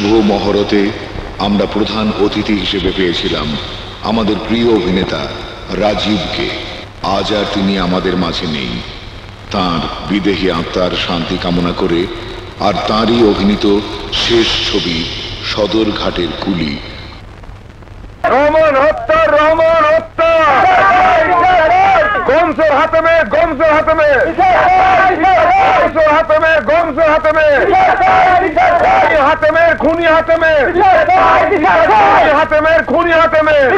শুভ মহরতে আমরা প্রধান অতিথি হিসেবে পেয়েছিলাম আমাদের প্রিয় অভিনেতা রাজীবকে। আজ আর তিনি আমাদের মাঝে নেই। তার বিদেহী আত্মার শান্তি কামনা করে আর তাঁরই অভিনীত শেষ ছবি সদরঘাটের কুলি রহমান হত্যা রহমান হত্যা গমসের হাতমে গমসের হাতমে গমসের হাতমে গমসের হাতমে খুনি হাতেমের হাতেমের খুনি হাতেমের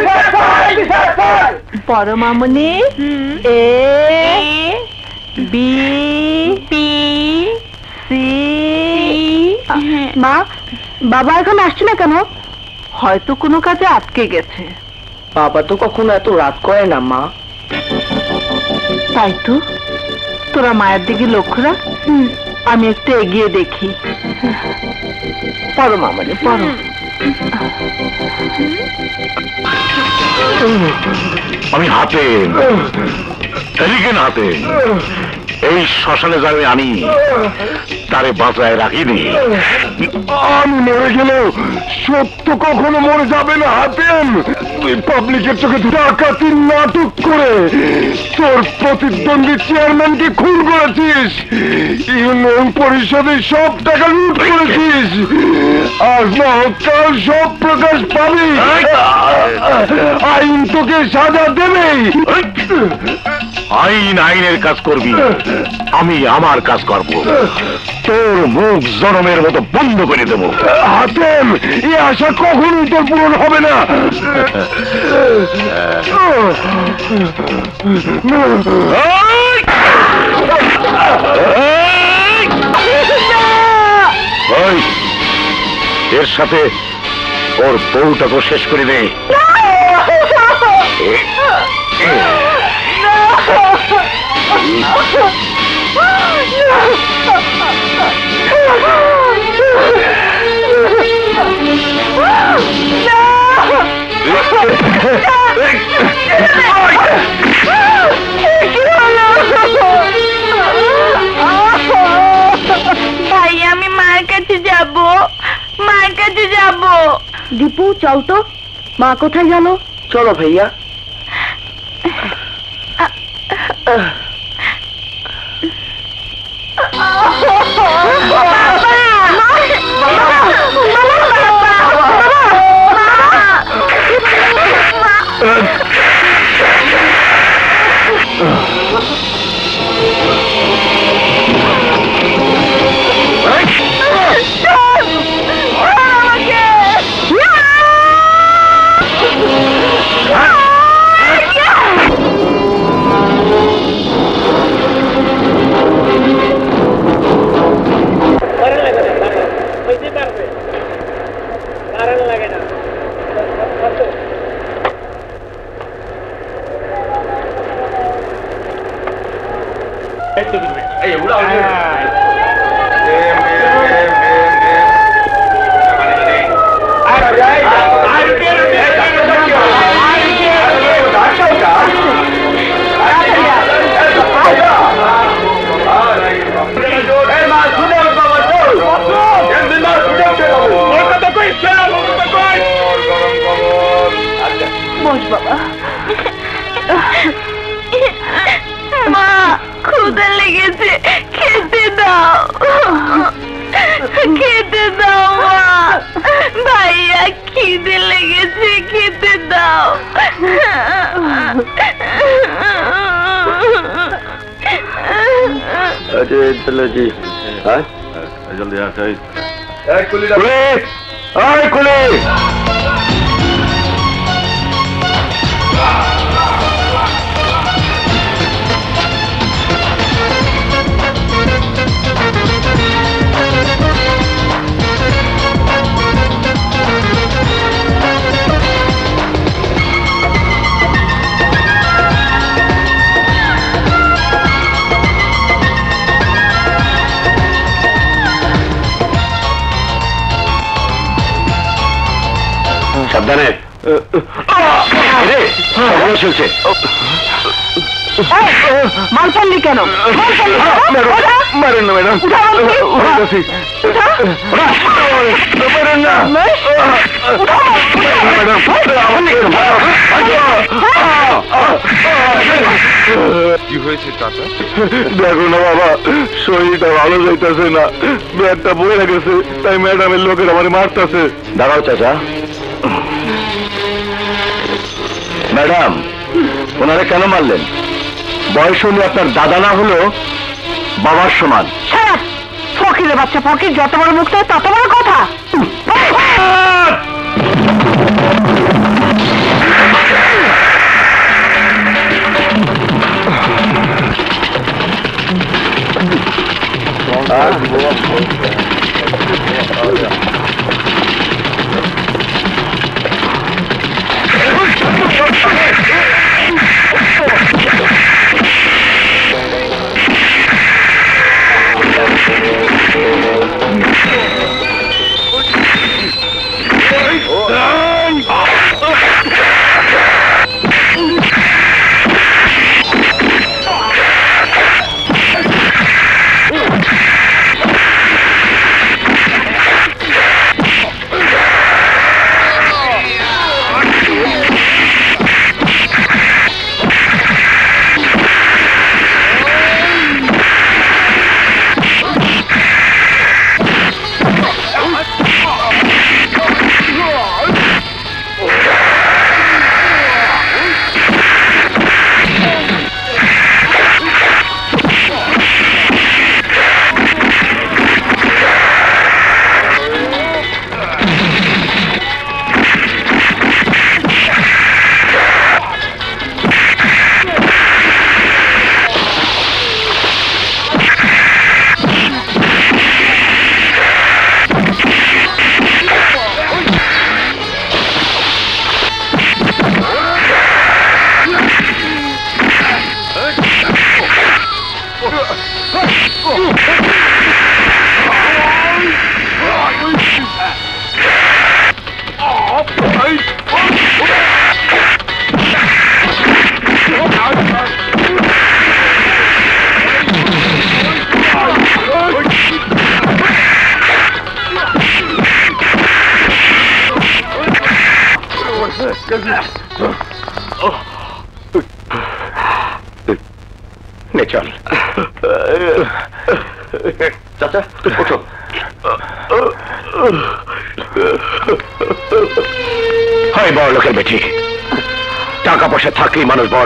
পরমামনি এ বি পি সি মা বাবা এখন আসছে না কেন? হয়তো কোনো কাজে আটকে গেছে। বাবা তো কখনো এত রাত করে না মা। তাই তো? তোরা মায়ের দিকে লক্ষ্য রাখ। আমি একটু এগিয়ে দেখি। পরো মামনি পরো আমি হাতে এদিকে হাতে। এই শ্মশানে যাবে আমি। তারে বাঁচায় রাখিনি। আমি মরে গেলেও সত্য কখনো মরে যাবে না তুই পাবলিকের চোখে ডাকাতি নাটক করে তোর প্রতিদ্বন্দ্বী চেয়ারম্যানকে খুন করেছিস। ইউনিয়ন পরিষদের সব টাকা লুট করেছিস। আজ না কাল সব প্রকাশ পাবি। আইন তোকে সাজা দেবেই আইন আইনের কাজ করবি। আমি আমার কাজ করব। তোর মুখ জনমের মতো বন্ধ করে দেবো। হাতেম এ আশা কখনোই তোর পূরণ হবে না। এর সাথে ওর বউটাকে শেষ করে দে। ভাই আমি মার কাছে যাব। মার কাছে যাব। দীপু চল তো। মা কোথায় গেল? চলো ভাইয়া। 啊！爸爸，妈妈，妈妈。বস বাবা মা ক্ষুদা লেগেছে। খেতে দাও। খেতে দাও মা। ভাইয়া খিদে লেগেছে খেতে দাও। কুলি আয়। কুলি সাবধানে রে, সর্বনাশ হয়েছে। মাল পানলি মাল কেন? মারেন না ম্যাডাম। না। কি হয়েছে চাচা? দেখো না বাবা শরীরটা ভালো যাইতেছে না। ব্যাগটা বয়ে গেছে তাই ম্যাডামের লোকের আমার মারতেছে। দাঁড়াও চাচা। ম্যাডাম ওনারা কেন মারলেন? বয়স হলে আপনার দাদা না হলেও বাবার সমান। সারা ফকিরের বাচ্চা ফকির যত বড় মুখ তত বড় কথা। নে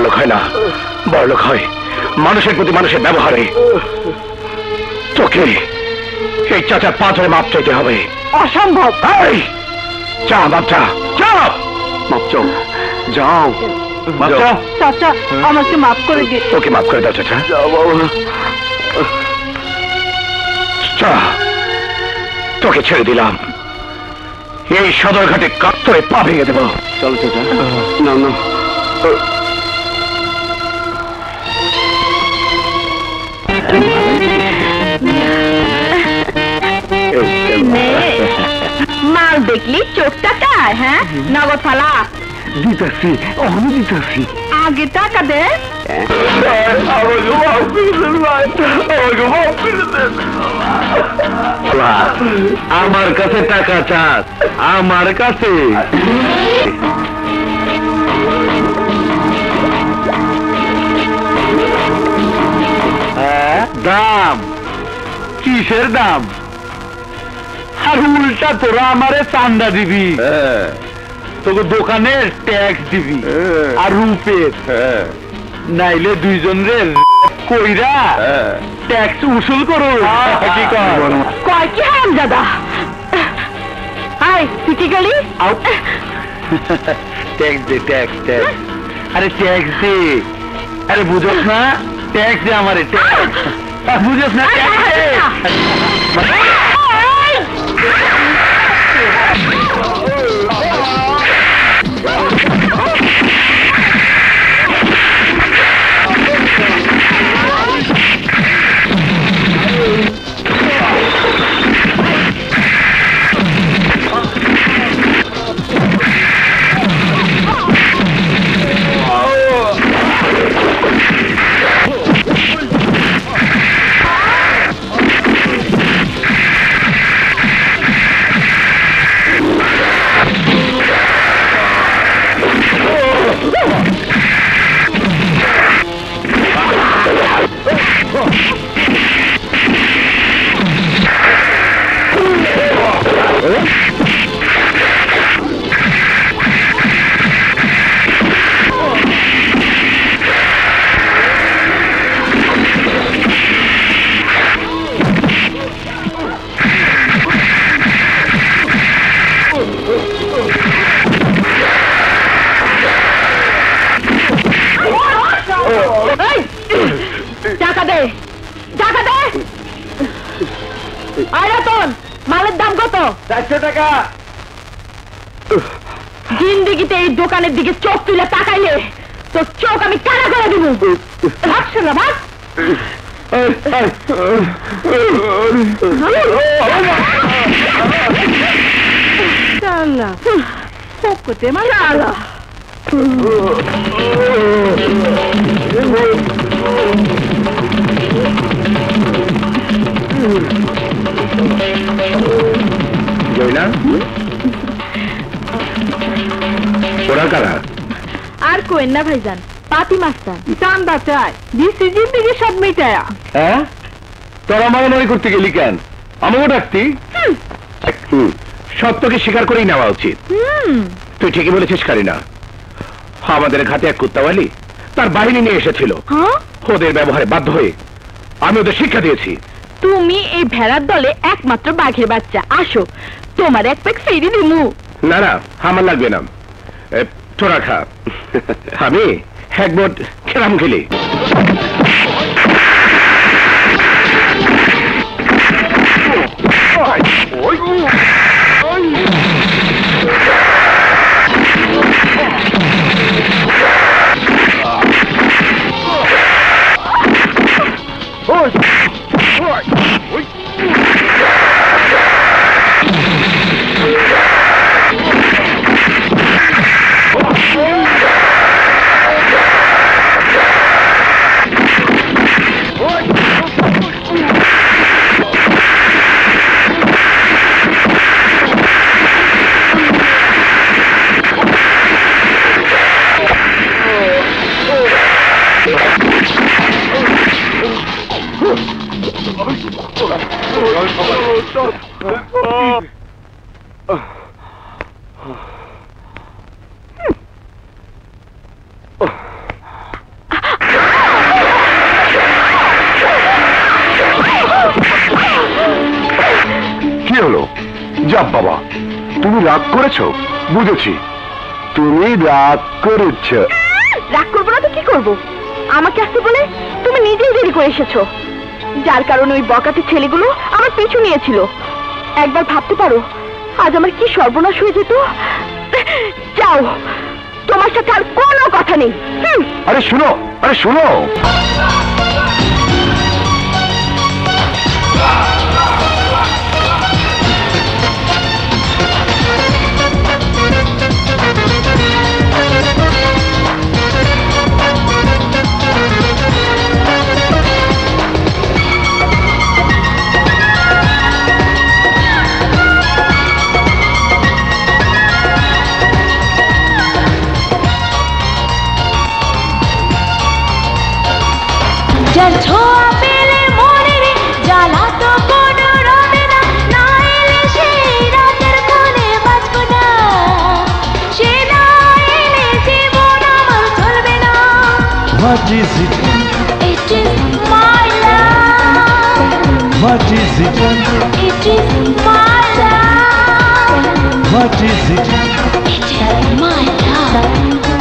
থাকলেই মানুষ বড় লোক হয় না। বড় লোক হয়। মানুষের প্রতি মানুষের ব্যবহারে। তোকে এই চাচার পা ধরে মাপ চাইতে হবে। অসম্ভব। চা মাপ চা মাপ চাও। যাও। চাচা আমাকে মাফ করে দিন। ওকে মাফ করে দাও চাচা। চা তোকে ছেড়ে দিলাম। এই সদরঘাটে কাত্তরে পা ভেঙে দেবো। চলো চাচা। না না মাল দেখলি? চোখটা কার হ্যাঁ? নগদ ফালা দিতাছি অহনি দিতাছি। আগে টাকা দে। আমার কাছে টাকা চাস আমার কাছে। দাম। কিসের দাম? আর উল্টা তোরা আমারে চান্দা দিবি। তোকে দোকানের ট্যাক্স দিবি। আর রূপের নাইলে দুইজন রে কইরা ট্যাক্স উসুল করো। কি কয় কি হারাম দাদা? হাই তুই কি গেলি ট্যাক্স দে ট্যাক্স ট্যাক্স আরে ট্যাক্স দে। আরে বুঝোস না? ট্যাক্স দে আমারে ট্যাক্স বুঝোস না ট্যাক্স দে। Thank you. চারশো টাকা। জিন্দিগিতে এই দোকানের দিকে চোখ তুলে তাকাইলে তোর চোখ আমি কানা করে দিব। ভাবছ না ভাব চালা পকতে মা চালা জয়না ওরা কারা? আর কোয়েন না ভাইজান পাতি মাস্টার। চান্দা চায় দিছি জিন্দিগি সব মিটায়া। হ্যাঁ? তোরা মারামারি করতে গেলি কেন? আমাকে ডাকতি? সত্যকে স্বীকার করেই নেওয়া উচিত। হুম। তুই ঠিকই বলেছিস কারিনা। আমাদের ঘাটে এক কুত্তাওয়ালি তার বাহিনী নিয়ে এসেছিল। হ্যাঁ? ওদের ব্যবহারে বাধ্য হয়ে আমি ওদের শিক্ষা দিয়েছি। তুমি এই ভেড়ার দলে একমাত্র বাঘের বাচ্চা আসো তোমার এক প্যাক ফেরি দিমু না না আমার লাগবে না তোরা খা আমি একবার খেলাম খেলি বুঝেছি। তুমি রাগ করেছ। রাগ করব না তো কি করব? আমাকে আসতে বলে তুমি নিজেই দেরি করে এসেছ। যার কারণে ওই বকাতে ছেলেগুলো আমার পিছু নিয়েছিল। একবার ভাবতে পারো আজ আমার কি সর্বনাশ হয়ে যেত? যাও তোমার সাথে আর কোনো কথা নেই। আরে শুনো আরে শুনো। ছোঁয়া পেলে মনে রে জ্বালা তো কোনো রবে না না এলে সেই রাতের কোণে বাঁচবো না সে না এলে জীবন আমার চলবে না What is it? It is my love What is it? It is my love What is it? It is my love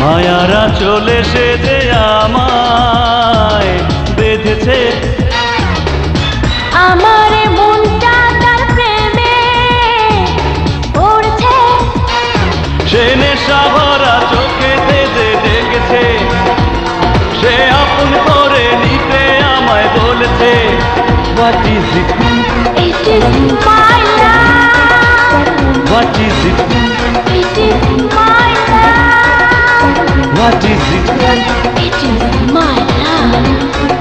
মায়ারা চলে সে যে আমায় বেঁধেছে আমার মনটা তার প্রেমে পড়ছে সে নেশা ভরা চোখে যে ডেকেছে সে আপন করে নিতে আমায় বলেছে What is it? It is my love What is it? It is my What is it? It is my love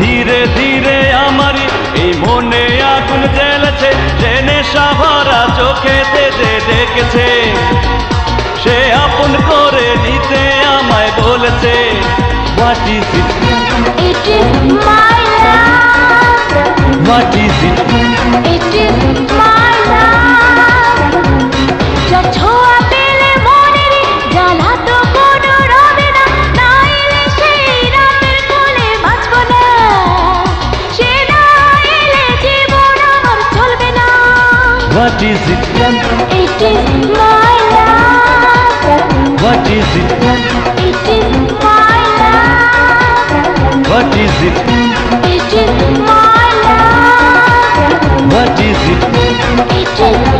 ধীরে ধীরে আমার এই মনে আগুন জ্বেলেছে সে নেশা ভরা চোখেতে যে দেখেছে। সে আপন করে নিতে আমায় বলেছে what is it It is my love. What is it It is my What is it? It is my love. What is it? It is my love. What is it? It is my love. What is it It is my love.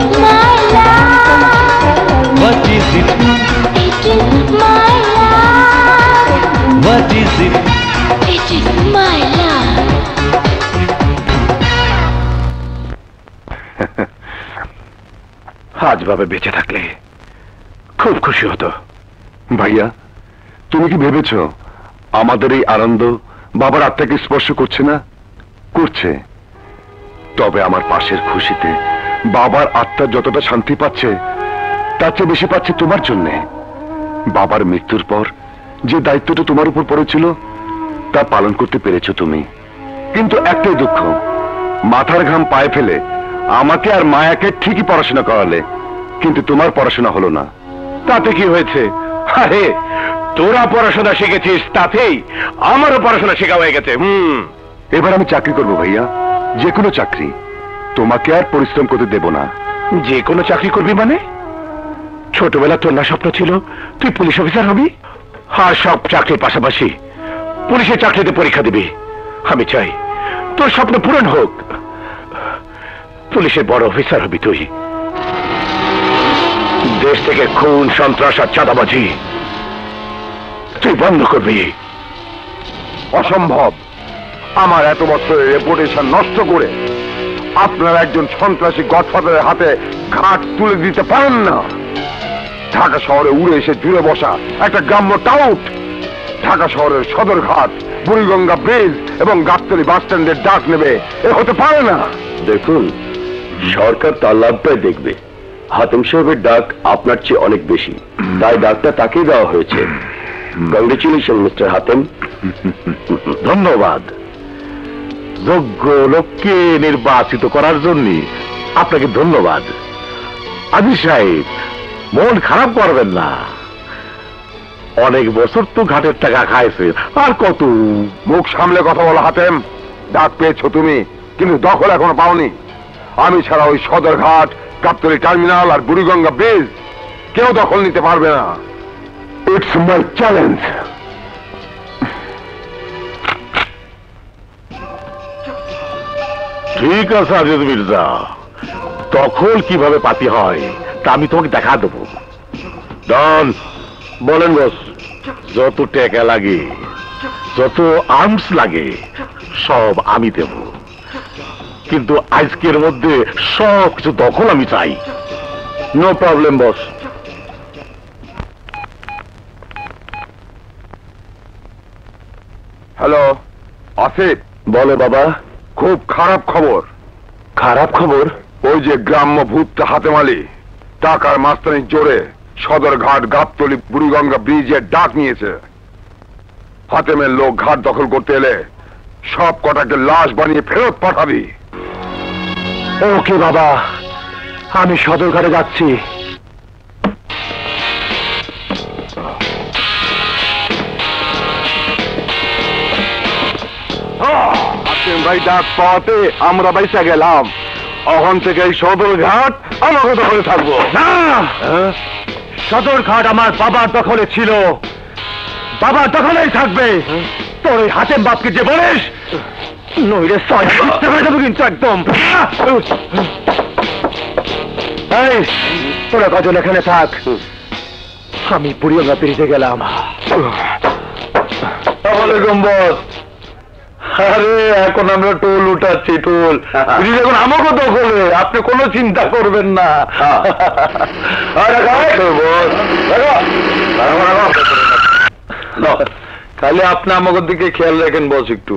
আজ বেঁচে থাকলে খুব খুশি হতো। ভাইয়া, তুমি কি ভেবেছ আমাদের এই আনন্দ বাবার আত্মাকে স্পর্শ করছে না? করছে। তবে আমার পাশের খুশিতে বাবার আত্মা যতটা শান্তি পাচ্ছে, তার চেয়ে বেশি পাচ্ছে তোমার জন্যে। বাবার মৃত্যুর পর যে দায়িত্বটা তোমার উপর পড়েছিল, তা পালন করতে পেরেছ তুমি। কিন্তু একটাই দুঃখ, মাথার ঘাম পায়ে ফেলে আমাকে আর মায়াকে ঠিকই পড়াশোনা করালে কিন্তু তোমার পড়াশোনা হলো না। তাতে কি হয়েছে? আরে, তোরা পড়াশোনা শিখেছিস, তাতেই আমারও পড়াশোনা শেখা হয়ে গেছে, হুম। এবার আমি চাকরি করব ভাইয়া যে কোনো চাকরি। তোমাকে আর পরিশ্রম করতে দেব না। যে কোনো চাকরি করবি মানে? ছোটবেলা তোর না স্বপ্ন ছিল, তুই পুলিশ অফিসার হবি? আর সব চাকরির পাশাপাশি পুলিশের চাকরিতে পরীক্ষা দিবি। আমি চাই তোর স্বপ্ন পূরণ হোক। পুলিশের বড় অফিসার হবি তুই। দেশ থেকে খুন, সন্ত্রাস আর চাঁদাবাজি। তুই বন্ধ করবি। অসম্ভব। আমার এত বছরের রেপুটেশন নষ্ট করে আপনারা একজন সন্ত্রাসী গডফাদারের হাতে ঘাট তুলে দিতে পারেন না। ঢাকা শহরে উড়ে এসে জুড়ে বসা একটা গ্রাম্য টাউট। ঢাকা শহরের সদরঘাট, বুড়িগঙ্গা ব্রিজ এবং গাবতলি বাস স্ট্যান্ডের ডাক নেবে, এ হতে পারে না। দেখুন, সরকার তার লাভটাই দেখবে। হাতেম সাহেবের ডাক আপনার চেয়ে অনেক বেশি। তাই ডাকটা তাকেই দেওয়া হয়েছে। Congratulation mister Hatem. ধন্যবাদ। যোগ্য লোককে নির্বাচিত করার জন্য আপনাকে ধন্যবাদ। আজি সাহেব, মন খারাপ করবেন না। অনেক বছর তো ঘাটের টাকা খাইছে। আর কত মুখ সামলে কথা বলা হাতেম। ডাক পেয়েছ তুমি, কিন্তু দখল এখনও পাওনি। আমি ছাড়া ওই সদরঘাট গাবতলি টার্মিনাল আর বুড়িগঙ্গা ব্রিজ কেউ দখল নিতে পারবে না। ইটস মাই চ্যালেঞ্জ ঠিক আছে আজিজ মির্জা। দখল কীভাবে পাতি হয়, তা আমি তোমাকে দেখা দেবো। ডন। বলেন, বস। যত টাকা লাগে, যত আর্মস লাগে, সব আমি দেব। কিন্তু আজকের মধ্যে সব কিছু দখল আমি চাই। No problem boss hello Asif বলে বাবা। খুব খারাপ খবর। খারাপ খবর? ওই যে গ্রাম্য ভূত হাতেমালি টাকার মাস্তানির জোরে সদরঘাট গাবতলি বুড়িগঙ্গা ব্রিজের ডাক নিয়েছে। হাতেমের লোক ঘাট দখল করতে এলে সব কটাকে লাশ বানিয়ে ফেরত পাঠাবি। ওকে বাবা আমি সদরঘাটে যাচ্ছি। হাতেম ভাই ডাক পাওয়াতে আমরা বাইসা গেলাম অহন থেকে এই সদরঘাট আমাকে দখলে থাকব না সদরঘাট আমার বাবার দখলে ছিল। বাবার দখলেই থাকবে। তোর ওই হাতেম বাপকে যে বলিস নইলে কিন্তু একদম। এই তোরা কজন এখানে থাক। আমি বুড়িগঙ্গা পেরিতে গেলাম। ওয়ালাইকুম বস আরে এখন আমরা টোল উঠাচ্ছি টোল। ব্রিজ এখন আমাকে দখলে আপনি কোনো চিন্তা করবেন না। খালি আপনি আমাদের দিকে খেয়াল রাখেন বস একটু।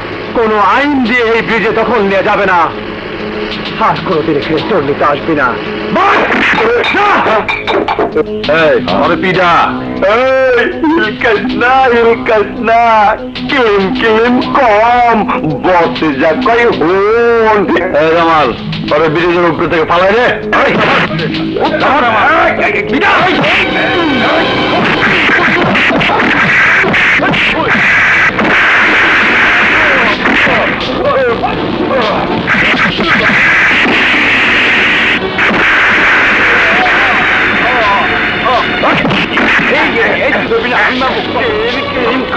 কোনো আইন দিয়ে এই ব্রিজে দখল নেওয়া যাবে না আর কোনোদিন এখানে চোর নিতে আসবি না না কিলিম কিলিম কম বসে যা কই হুন এই জামাল তোর ব্রিজের উপরে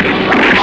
থেকে ফালাই রে হাই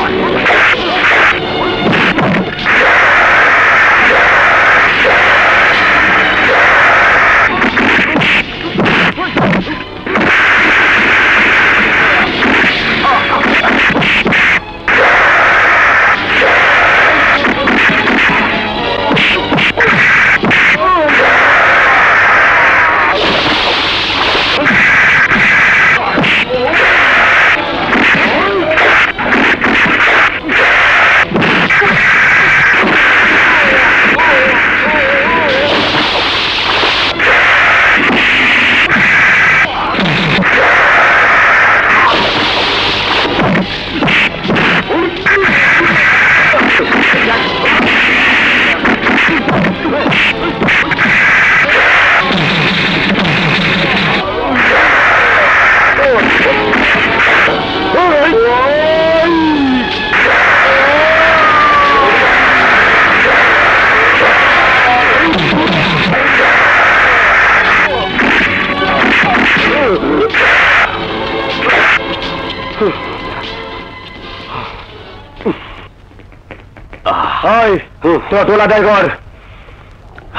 তোরা তোলা দেয় কর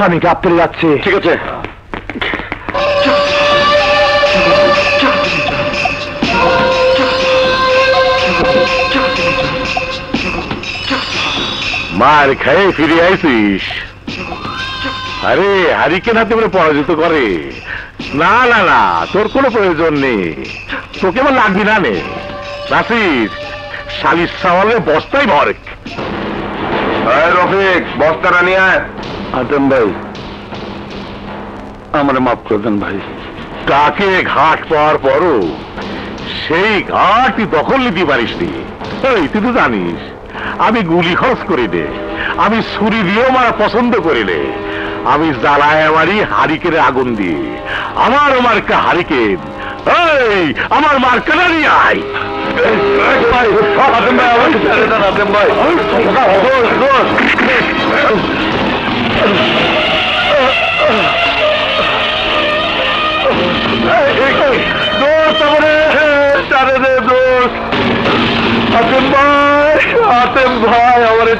আমি গাপ্তরে যাচ্ছি। ঠিক আছে। মার খেয়ে ফিরে আইছিস আরে, হারিকেন হাতে করে পরাজিত করে। না না না, তোর কোনো প্রয়োজন নেই। তোকে আমার লাগবি না নে। নাসির, শালির সাওয়ালে বস্তাই ভরে। রফিক বস্তাটা নিয়ে আয়। আতম ভাই আমার মাফ করে দেন ভাই। কাকে ঘাট পাওয়ার পরও সেই ঘাট তুই দখল নিতে পারিস নি তুই তো জানিস আমি গুলি খরচ করি নে। আমি ছুরি দিয়েও মারা পছন্দ করি নে। আমি জ্বালায় মারি হারিকেনে আগুন দিয়ে। আমার মার্কা হারিকেন এই আমার মার্কাটা নিয়ে আয়। আতেম ভাই আমার ছেড়ে দেন আতেম ভাই দোষ দোষ দোষ আমারে ছাড়ে দে দোষ আতেম ভাই আতেম ভাই আমারে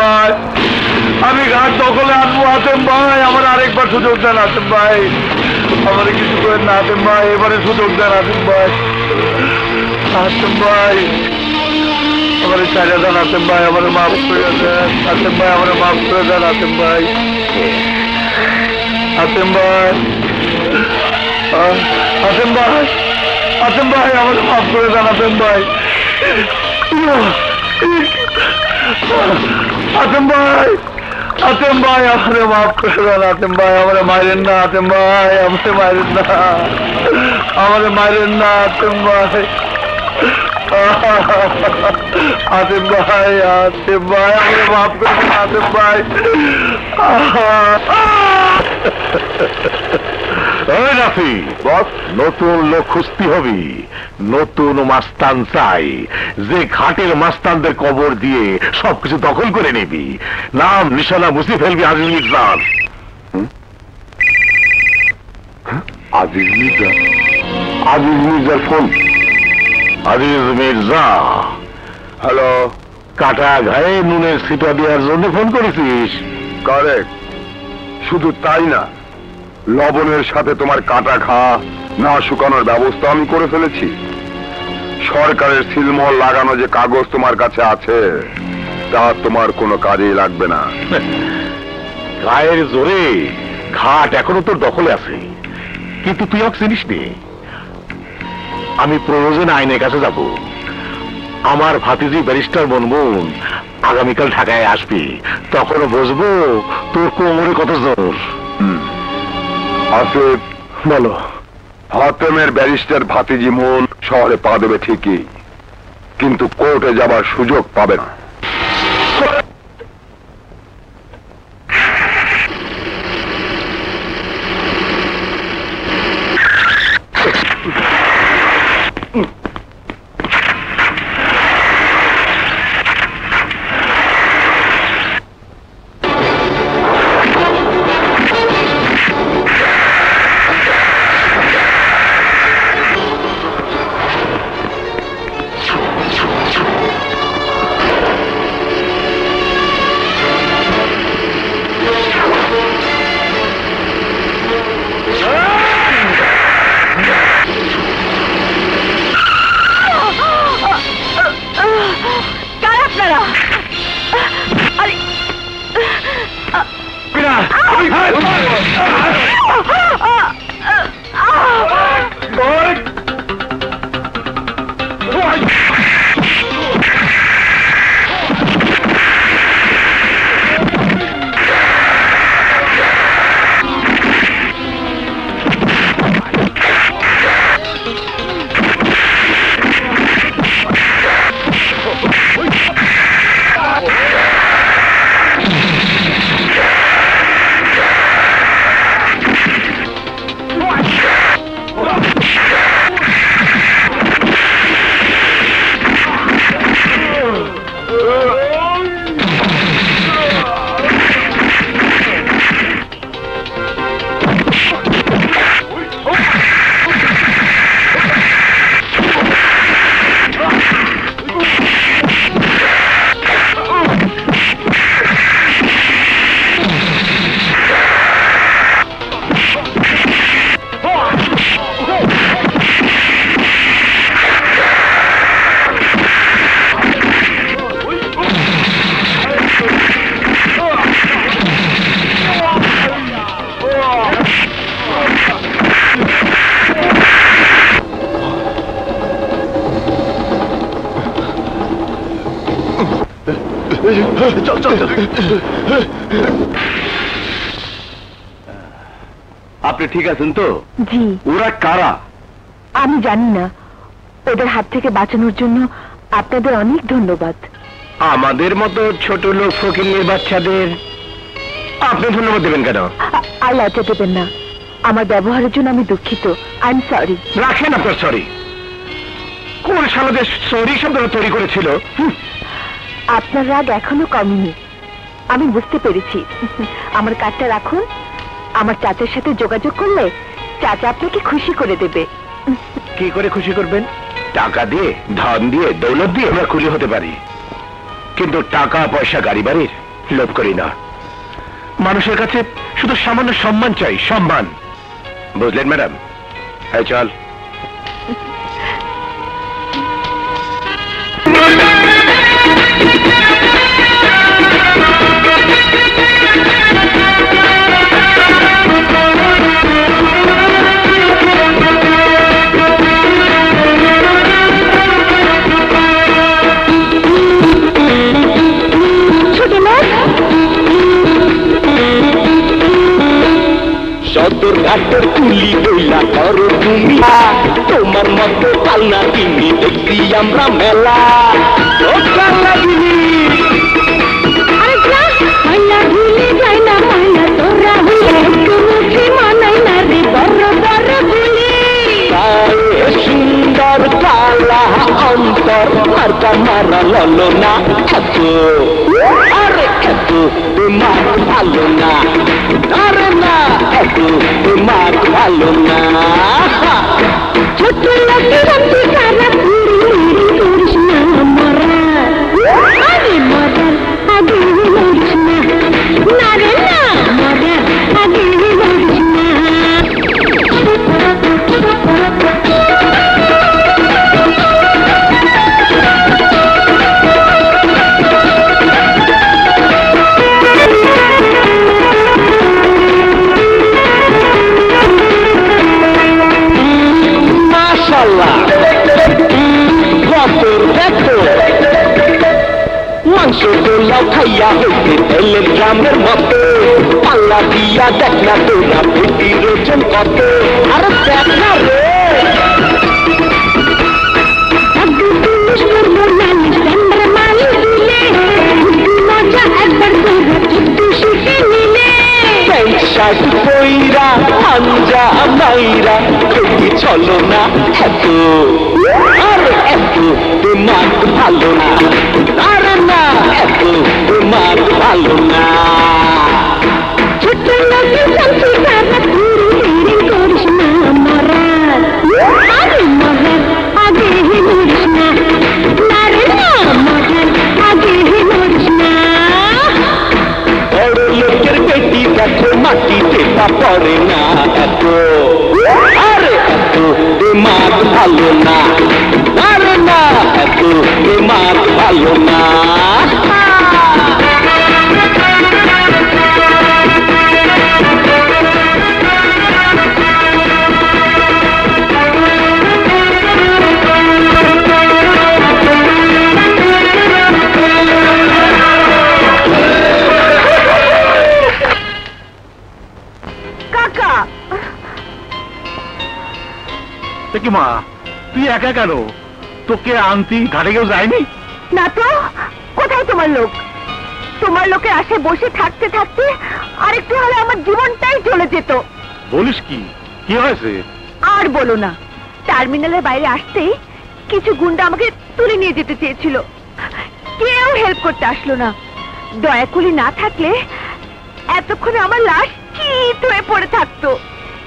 ভাই আমি ঘাট দখলে আনব আতেম ভাই আমার আরেকবার সুযোগ দেন আতেম ভাই আমারে কিছু করেন না, আতেম ভাই। এবারে সুযোগ দেন, আতেম ভাই। আতেম ভাই আমার চাইলে দেন আতেম ভাই আমার মাফ করে দেন আতেম ভাই আমার মাফ করে দেন আতেম ভাই আতেম ভাই আহ, আতেম ভাই আতেম ভাই আমার মাফ করে আতেম ভাই আতেম ভাই, আমাকে মাফ করে দিন ভাই। রাফি, বস, নতুন লোক খুঁজতে হবি। নতুন মাস্তান চাই। যে ঘাটের মাস্তানদের কবর দিয়ে সবকিছু দখল করে নিবি। নাম, নিশানা মুছে ফেলবি আজিজ মির্জার আজিজ আজিজ ফোন। আজিজ মির্জা। হ্যালো কাটা ঘায়ে নুনের সিটা দেওয়ার জন্য ফোন করেছিস? কারেক্ট শুধু তাই না লবণের সাথে তোমার কাটা খা না শুকানোর ব্যবস্থা আমি করে ফেলেছি। সরকারের সিলমোহর লাগানো যে কাগজ তোমার কাছে আছে তা তোমার কোনো কাজেই লাগবে না। গায়ের জোরে ঘাট এখনও তোর দখলে আছে। কিন্তু তুই আমাকে চিনিস নি। আমি প্রয়োজনে আইনের কাছে যাব। আমার ভাতিজি ব্যারিস্টার মনমুন আগামীকাল ঢাকায় আসবি। তখনও বসবো, তোর কোমরে কত জোর? আসিফ, বলো। হাতেমের ব্যারিস্টার ভাতিজি মন শহরে পা দেবে ঠিকই, কিন্তু কোর্টে যাবার সুযোগ পাবে না। আপনি ঠিক আছেন তো? জি। ওরা কারা? আমি জানি না। ওদের হাত থেকে বাঁচানোর জন্য আপনাদের অনেক ধন্যবাদ। আমাদের মতো ছোট লোক ফকিরের বাচ্চাদের আপনি ধন্যবাদ দেবেন কেন? আর লজ্জা দেবেন না। আমার ব্যবহারের জন্য আমি দুঃখিত। আই এম সরি রাখেন আপনার সরি কোন সালাদের সরি শব্দটা তৈরি করেছিল? আপনার রাগ এখনও কমেনি। আমি বুঝতে পেরেছি। আমার কার্ডটা রাখুন। আমার চাচার সাথে যোগাযোগ করলে চাচা আপনাকে খুশি করে দেবে। কি করে খুশি করবেন? টাকা দিয়ে, ধন দিয়ে, দৌলত দিয়ে আমরা খুশি হতে পারি। কিন্তু টাকা, পয়সা গাড়ি বাড়ির, লোভ করি না। মানুষের কাছে শুধু সামান্য সম্মান চাই, সম্মান। বুঝলেন ম্যাডাম? হ্যাঁ চল। দেখেছি আমরা মেলা। সুন্দর কালা অন্তর মার্কা মারা ললো না এত আরে এত মার ভালো না। আরে না এত মার ভালো না। গতর দেখো মাংস পোলাও খাইয়া হইতে তেলের গ্রামের আরে দেখ না রে। শার্ট, পইরা আঞ্জা মাইরা। চলো না এত। এত দিমাগ ভালো না আর না এত দিমাগ ভালো না ছোট লোকের অতি সারা পুরি করিস না মরা আরে পড়ে না এত আরে এত দিমাগ ভালো না আরে না এত দিমাগ ভালো না কাকা কি মা তুই একা কেন তোকে আনতি ঘাটে কেউ যায়নি? না তো কোথায় তোমার লোক? তোমার লোকে আসে বসে থাকতে থাকতে আরেকটু হলে আমার জীবনটাই চলে যেত। বলিস কি? কি হয়েছে? আর বলো না টার্মিনালের বাইরে আসতেই কিছু গুন্ডা আমাকে তুলে নিয়ে যেতে চেয়েছিল। কেউ হেল্প করতে আসলো না। দয়াকুলি না থাকলে এতক্ষণে আমার লাশ চিত হয়ে পড়ে থাকতো।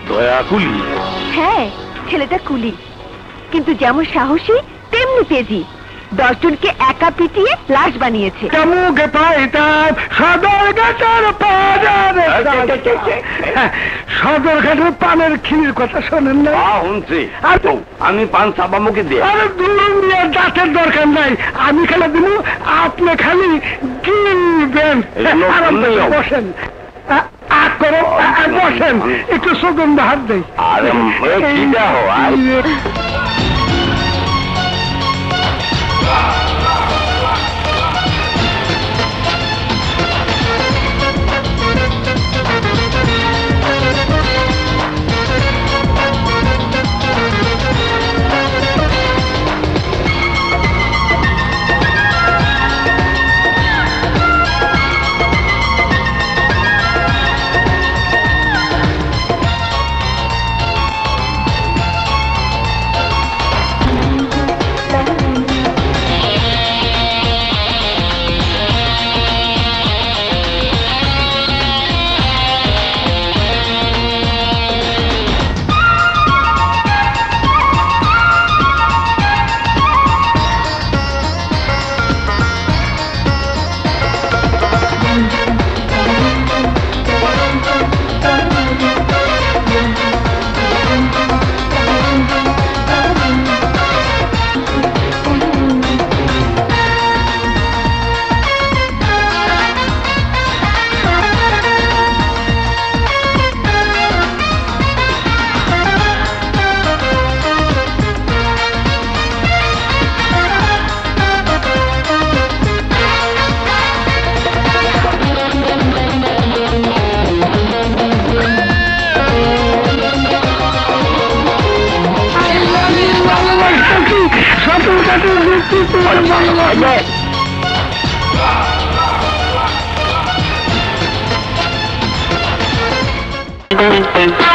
দয়াকুলি হ্যাঁ ছেলেটা কুলি। কিন্তু যেমন সাহসী তেজি দশজনকে একা পিটিয়ে লাশ বানিয়েছে। মুখে পাইতাম সদর ঘাটের সদর ঘাটের পানের খিলির কথা শোনেন না? শুনছি। আমি পান চাপা মুখে দিয়ে আরে দূর দাঁতের দরকার নাই। আমি খেলা দিব আপনি খালি গিলবেন বসেন। করো বসেন। একটু সুগন্ধ হাত দেয় আরে নেতৃত্ব ভালোবাসা Thank you.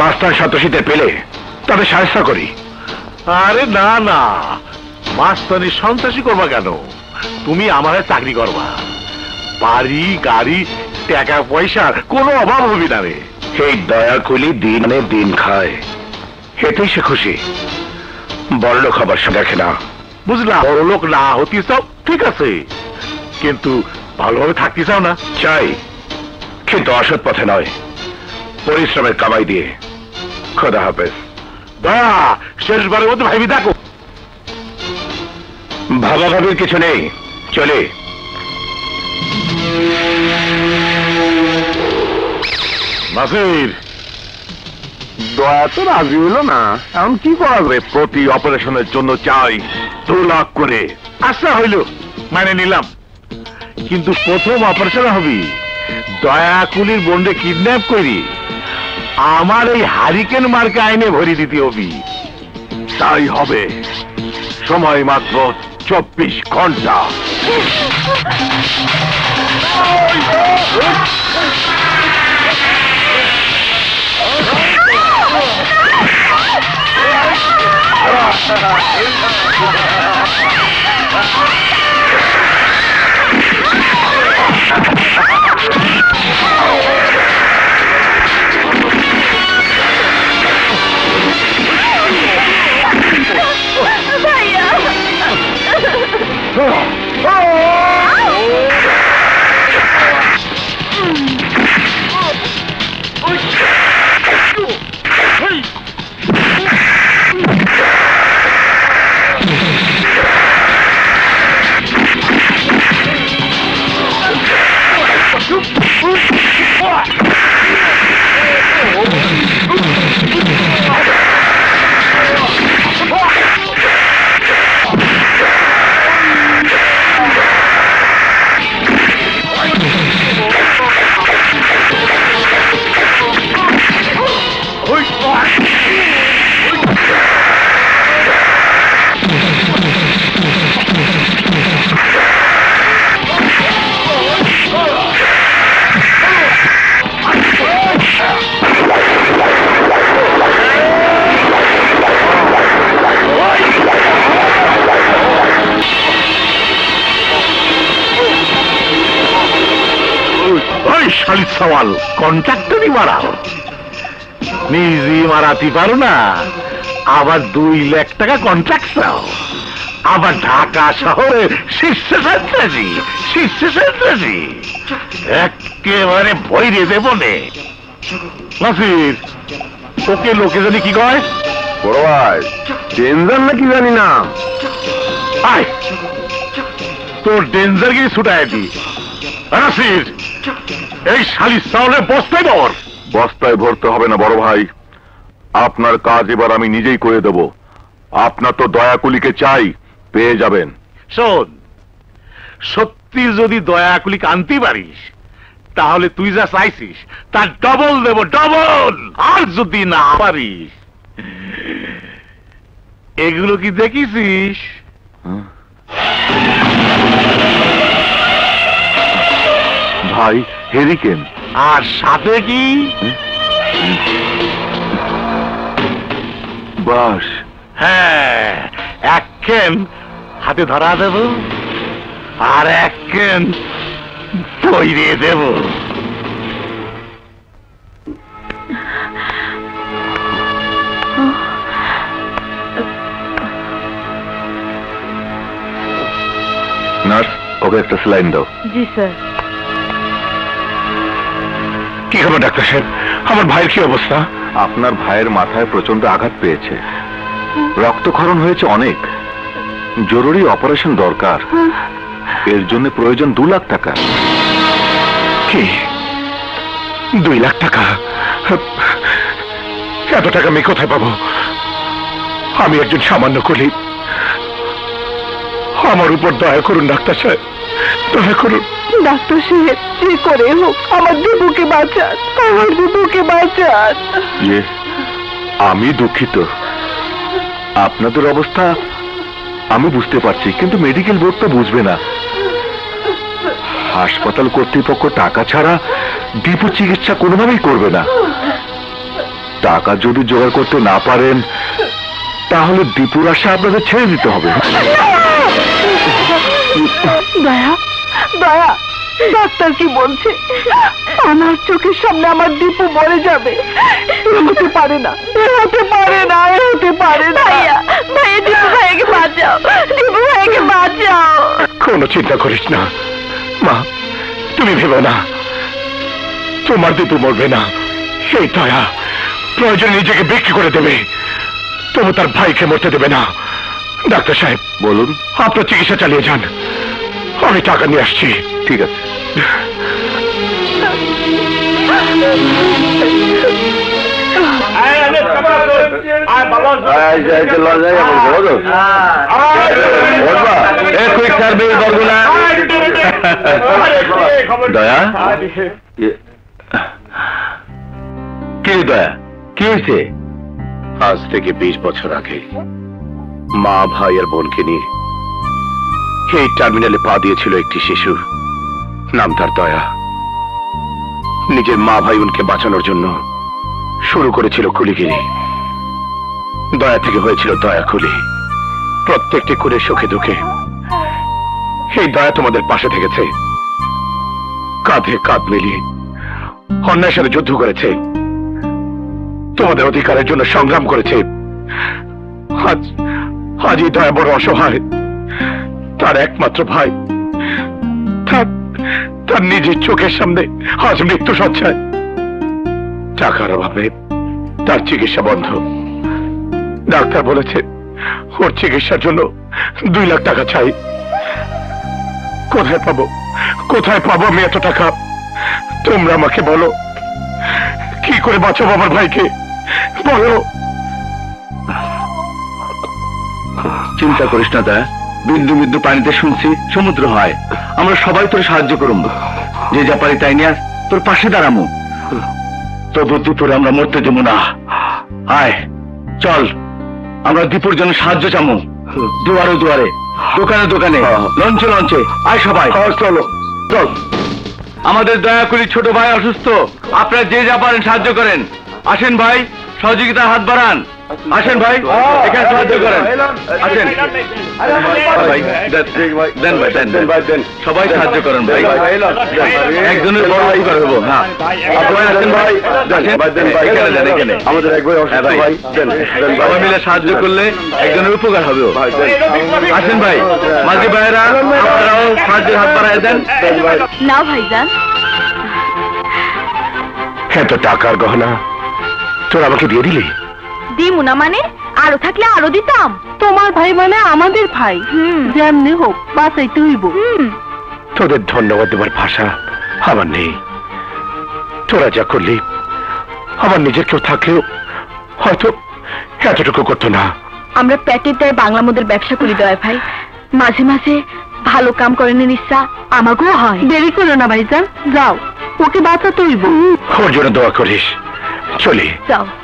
মাস্টার সতসীতে পেলে তবে সাহায্য করি। আরে না না। মাস্তানি সন্ত্রাসী করবা কেন? তুমি আমার চাকরি করবা। বাড়ি গাড়ি টাকা পয়সার কোনো অভাব হবি না রে। এই দয়াকুলি দিন আনে দিন খায়। এতেই সে খুশি। বড় খবর দেখে না। বুঝলাম বড় লোক না হতে চাও ঠিক আছে। কিন্তু ভালোভাবে থাকতে চাও না। চাই। কিন্তু অসৎ পথে নয়। পরিশ্রমের কামাই দিয়ে। খোদা হাফেজ। দয়া শেষবারের মধ্যে ভাবি দেখো ভাবা ভাবির কিছু নেই, চলে। দয়া তো রাজি হইল না। এখন কি করা যাবে? প্রতি অপারেশনের জন্য চাই দু লাখ করে। আচ্ছা হইল মানে নিলাম। কিন্তু প্রথম অপারেশন হবি। দয়া দয়াকুলির বন্ডে কিডন্যাপ করি। আমার এই হারিকেন মার্কে আইনে ভরি দিতে হবি। তাই হবে। সময় মাত্র চব্বিশ ঘণ্টা। ভাইয়া ওই শালির সওয়াল কন্ট্রাক্টরই মারাও নিজে মারাতে পারো না। আবার দুই লাখ টাকা কন্ট্রাক্ট নাও আবার ঢাকা শহরে শীর্ষ সন্ত্রাসী শীর্ষ সন্ত্রাসী একেবারে বইরে দেব নে নাসির ওকে লোকে জানি কি কয়? বড় ভাই ডেঞ্জার নাকি জানি না? আয় তোর ডেঞ্জার গিয়ে ছুটায় দি। নাসির এই শালির সাউলের বস্তায় দর বস্তায় ভরতে হবে না বড় ভাই। আপনার কাজ এবার আমি নিজেই করে দেব। আপনার তো দয়াকুলিকে চাই পেয়ে যাবেন। শোন সত্যি যদি দয়াকুলিকে আনতে পারিস তাহলে তুই যা চাইছিস তার ডবল দেব ডবল আর যদি না পারিস এগুলো কি দেখিছিস ভাই হেরিকেন আর সাথে কি? বাস। হ্যাঁ এক কেন হাতে ধরা দেব আর এক কেন তৈরি দেব। নার্স ওকে একটা স্লাইন দাও। জি স্যার। কি খবর ডাক্তার সাহেব? আমার ভাইয়ের কি অবস্থা? আপনার ভাইয়ের মাথায় প্রচণ্ড আঘাত পেয়েছে। রক্তক্ষরণ হয়েছে অনেক। জরুরি অপারেশন দরকার। এর জন্য প্রয়োজন দু লাখ টাকা। কি? দুই লাখ টাকা? এত টাকা আমি কোথায় পাবো? আমি একজন সামান্য কলি। আমার উপর দয়া করুন ডাক্তার সাহেব। দয়া করুন ডাক্তার সাহেব যে করে হোক আমার দেবুকে বাঁচান আমার দেবুকে বাঁচান। ইয়ে আমি দুঃখিত। আপনাদের অবস্থা আমি বুঝতে পারছি কিন্তু মেডিকেল বোর্ড তো বুঝবে না। হাসপাতাল কর্তৃপক্ষ টাকা ছাড়া দীপু চিকিৎসা কোনোভাবেই করবে না। টাকা যদি জোগাড় করতে না পারেন তাহলে দীপুর আশা আপনাদের ছেড়ে দিতে হবে। দয়া দয়া ডাক্তার কি বলছে? আমার চোখের সামনে আমার দীপু মরে যাবে। হতে পারে না এ হতে পারে না এ হতে পারে না। ভাইয়া দীপু ভাইয়াকে বাঁচাও। দীপু ভাইয়াকে বাঁচাও। কোনো চিন্তা করিস না। মা তুমি ভেবো না। তোমার দীপু মরবে না। সেই দয়া প্রয়োজন নিজেকে বিক্রি করে দেবে। তবু তার ভাইকে মরতে দেবে না। ডাক্তার সাহেব বলুন। আপনার চিকিৎসা চালিয়ে যান। আমি টাকা নিয়ে আসছি ঠিক আছে দয়া কে দয়া কি হয়েছে আজ থেকে বিশ বছর আগে মা ভাই আর বোনকে নিয়ে এই টার্মিনালে পা দিয়েছিল একটি শিশু নাম তার দয়া। নিজের মা ভাই বোনকে বাঁচানোর জন্য শুরু করেছিল কুলিগিরি দয়া থেকে হয়েছিল দয়া কুলি প্রত্যেকটি করে সুখে দুঃখে। এই দয়া তোমাদের পাশে থেকেছে। কাঁধে কাঁধ মিলিয়ে অন্যায়ের সাথে যুদ্ধ করেছে। তোমাদের অধিকারের জন্য সংগ্রাম করেছে। আজ আজ এই দয়া বড় অসহায়। তার একমাত্র ভাই। তার নিজের চোখের সামনে আজ মৃত্যু সচ্ছায় টাকার অভাবে তার চিকিৎসা বন্ধ। ডাক্তার বলেছে, ওর চিকিৎসার জন্য দুই লাখ টাকা চাই। কোথায় পাবো? কোথায় পাবো আমি এত টাকা? তোমরা আমাকে বলো, কি করে বাঁচাবো আমার ভাইকে? বলো। চিন্তা করিস না দা বিন্দু বিন্দু পানিতে শুনছি সমুদ্র হয়। আমরা সবাই তোর সাহায্য করুম। যে যা পারি তাই নিয়ে তোর পাশে দাঁড়ামু। তবু দুপুর আমরা মরতে দেবো না। আয় চল আমরা দীপুর জন্য সাহায্য চামু। দুয়ারে দুয়ারে দোকানে দোকানে লঞ্চে লঞ্চে আয় সবাই। চলো। চল। আমাদের দয়া করি ছোট ভাই অসুস্থ। আপনারা যে যা পারেন সাহায্য করেন। আসেন ভাই। সহযোগিতার হাত বাড়ান। আসেন ভাই এখানে সাহায্য করেন। আসেন। দেন, দেন ভাই দেন দেন। ভাই দেন সবাই সাহায্য করেন ভাই। একজনের বড় উপকার হব হ্যাঁ। সবাই আসেন ভাই আসেন এখানে দেন এখানে। আমাদের এক ভাই অসুস্থ ভাই। দেন সবাই মিলে সাহায্য করলে একজনের উপকার হবে। ভাই আসেন ভাই। মাঝি ভাইরা আপনারাও সাহায্যের হাত বাড়ায় দেন। না ভাই ভাইজান। এত টাকার গহনা। তোর আমাকে দিয়ে দিলি? দিমু না মানে? আরও থাকলে আরও দিতাম। তোমার ভাই মানে আমাদের ভাই। যেমনি হোক বাঁচাইতে হইব। তোদের ধন্যবাদ দেবার ভাষা আমার নেই। তোরা যা করলি আমার নিজের কেউ থাকলেও হয়তো এতটুকু করতো না। আমরা প্যাটের দায় বাংলা মোদের ব্যবসা করি দয়া ভাই। মাঝে মাঝে ভালো কাম করেন ইচ্ছা আমাকেও হয়। দেরি করো না ভাইজান যাও। ওকে বাঁচাতে হইব। ওর জন্য দোয়া করিস। চলি যাও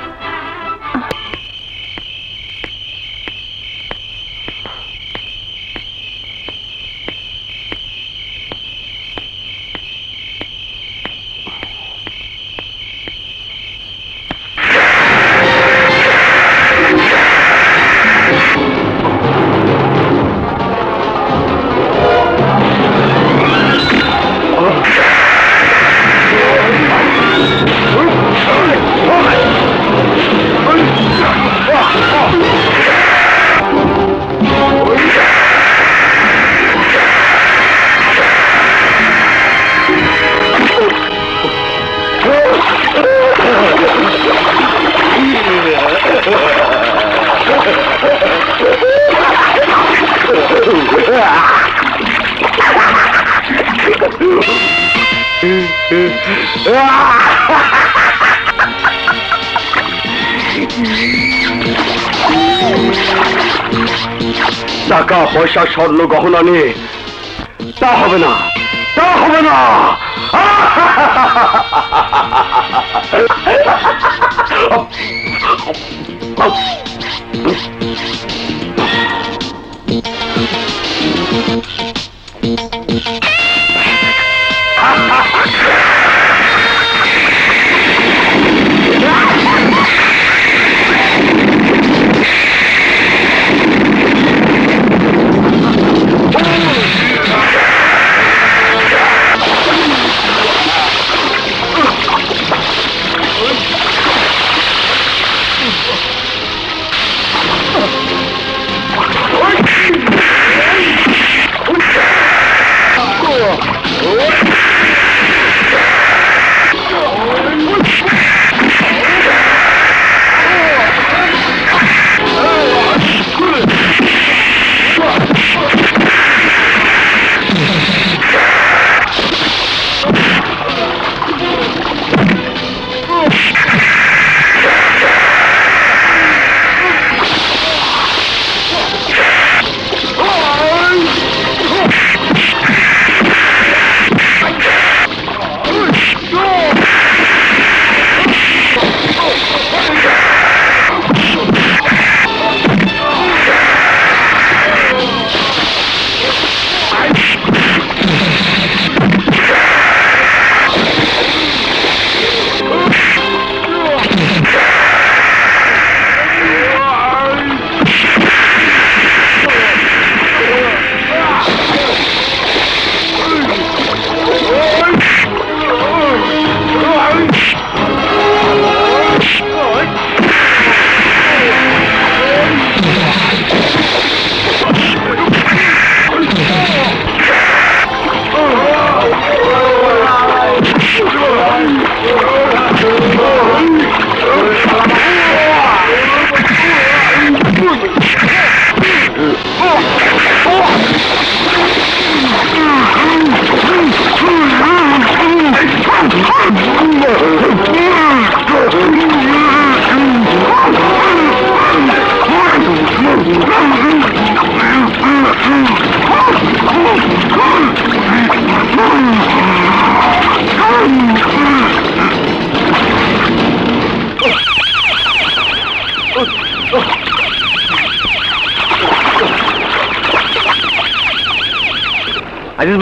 পয়সা স্বর্ণ গহনা নিয়ে তা হবে না তা হবে না।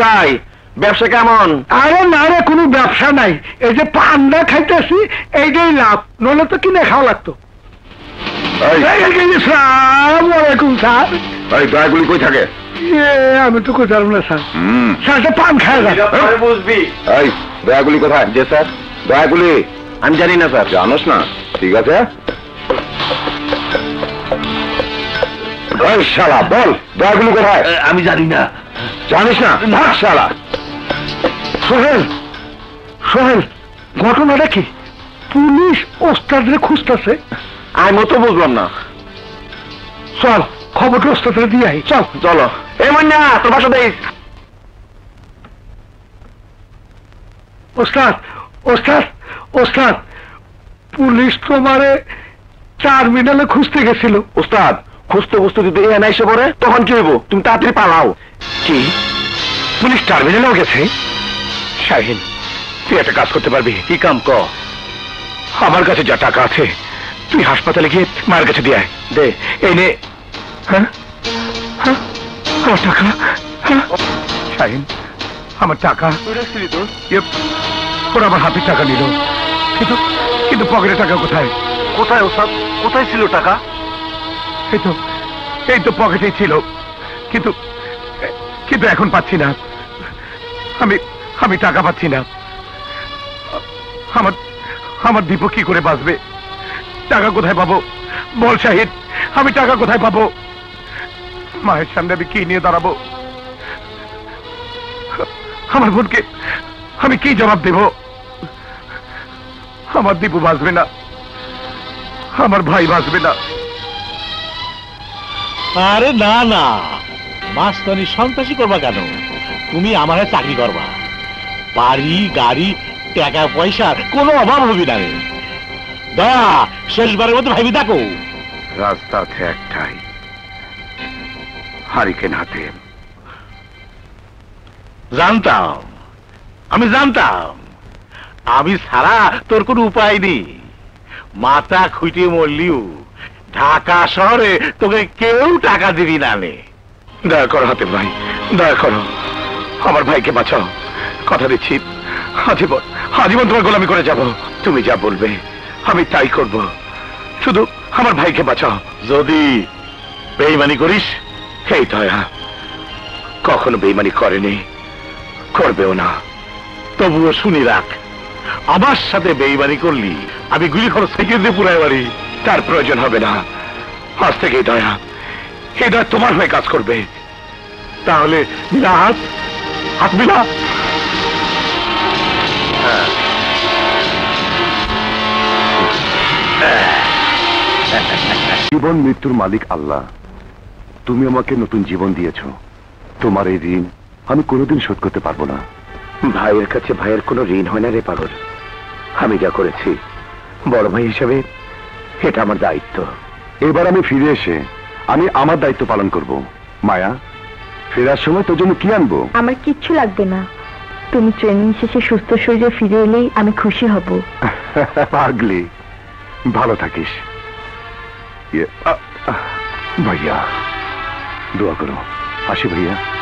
ভাই ব্যবসা কেমন? আরে না রে কোনো ব্যবসা নাই। এই যে পান্ডা খাইতেছি এইটাই লাভ। নইলে তো কিনে খাওয়া লাগতো। সালাম আলাইকুম স্যার। এই দয়াগুলি কই থাকে? আমি তো কোথাও না স্যার। হুম। স্যার পান খায় না বুঝবি। এই দয়াগুলি কোথায়? যে স্যার। দয়াগুলি? আমি জানি না স্যার। জানোস না? ঠিক আছে? শালা বল দয়াগুলি কোথায়? আমি জানি না। জানিস না? ভাগ শালা। সোহেল সোহেল ঘটনাটা কি? পুলিশ ওস্তাদরে খুঁজতেছে। আমি তো বুঝলাম না। চল খবরটা ওস্তাদরে দিয়ে আই চল। চলো। এই মন্যা তোর বাসা দেই। ওস্তাদ ওস্তাদ ওস্তাদ পুলিশ তোমারে টার্মিনালে খুঁজতে গেছিল। উস্তাদ খুঁজতে খুঁজতে যদি এ না এসে পড়ে তখন কি হইব? তুমি তাড়াতাড়ি পালাও। কি? পুলিশ টার্মিনালেও গেছে? শাহিন তুই একটা কাজ করতে পারবি। কি কাম ক? আমার কাছে যা টাকা আছে তুই হাসপাতালে গিয়ে মায়ের কাছে দিয়ে আয়। দে। এই নে। হ্যাঁ? হ্যাঁ? আমার টাকা? হ্যাঁ? শাহিন আমার টাকা। ওরা আমার হাতের টাকা নিল। কিন্তু কিন্তু পকেটে টাকা কোথায়? কোথায় ওসব? কোথায় ছিল টাকা? এই তো এই তো পকেটেই ছিল। কিন্তু কিন্তু এখন পাচ্ছি না। আমি আমি টাকা পাচ্ছি না। আমার আমার দীপক কি করে বাঁচবে? টাকা কোথায় পাবো? বল শাহিদ, আমি টাকা কোথায় পাবো? মায়ের সামনে আমি কি নিয়ে দাঁড়াবো? আমার বোনকে আমি কি জবাব দেব? আমার দীপু বাঁচবে না। আমার ভাই বাঁচবে না। আরে না না। মাস্তানি সন্ত্রাসী করবা কেন? তুমি আমার চাকরি করবা। বাড়ি গাড়ি টাকা পয়সার কোনো অভাব হবি না রে। দয়া শেষবারের মতো ভাবি দেখো। রাস্তা আছে একটাই। হারিকেন হাতে। জানতাম। আমি জানতাম। আমি ছাড়া তোর কোনো উপায় নেই। মাথা খুঁটে মরলিও। ঢাকা শহরে তোকে কেউ টাকা দিবি না নে। দয়া করো হাতে ভাই দয়া করো। আমার ভাইকে বাঁচাও। কথা দিচ্ছি। আজীবন আজীবন তোমার গোলামি করে যাব। তুমি যা বলবে আমি তাই করব। শুধু আমার ভাইকে বাঁচাও। যদি বেইমানি করিস? এই দয়া কখনো বেইমানি করেনি। করবেও না। তবুও শুনি রাখ আমার সাথে বেইমানি করলি আমি গুলি খরচ থেকে দিয়ে পুরাই বাড়ি তার প্রয়োজন হবে না। আজ থেকে দয়া এই দয়া তোমার হয়ে কাজ করবে। তাহলে হাত হাত মিলা। জীবন মৃত্যুর মালিক আল্লাহ। তুমি আমাকে নতুন জীবন দিয়েছ। তোমার এই ঋণ আমি কোনোদিন শোধ করতে পারব না। ভাইয়ের কাছে ভাইয়ের কোনো ঋণ হয় না রে পাগল। আমি যা করেছি, বড় ভাই হিসেবে এটা আমার দায়িত্ব। এবার আমি ফিরে এসে আমি আমার দায়িত্ব পালন করব। মায়া ফেরার সময় তোর জন্য কি আনব? আমার কিচ্ছু লাগবে না। তুমি ট্রেনিং শেষে সুস্থ শরীরে ফিরে এলেই আমি খুশি হব। পাগলি ভালো থাকিস। ইয়ে, ভাইয়া দোয়া করো। আসি ভাইয়া।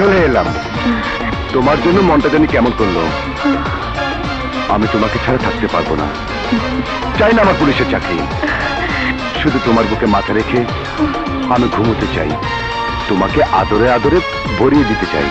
চলে এলাম। তোমার জন্য মনটা জানি কেমন করল। আমি তোমাকে ছাড়া থাকতে পারব না। চাই না আমার পুলিশের চাকরি। শুধু তোমার বুকে মাথা রেখে আমি ঘুমোতে চাই। তোমাকে আদরে আদরে ভরিয়ে দিতে চাই।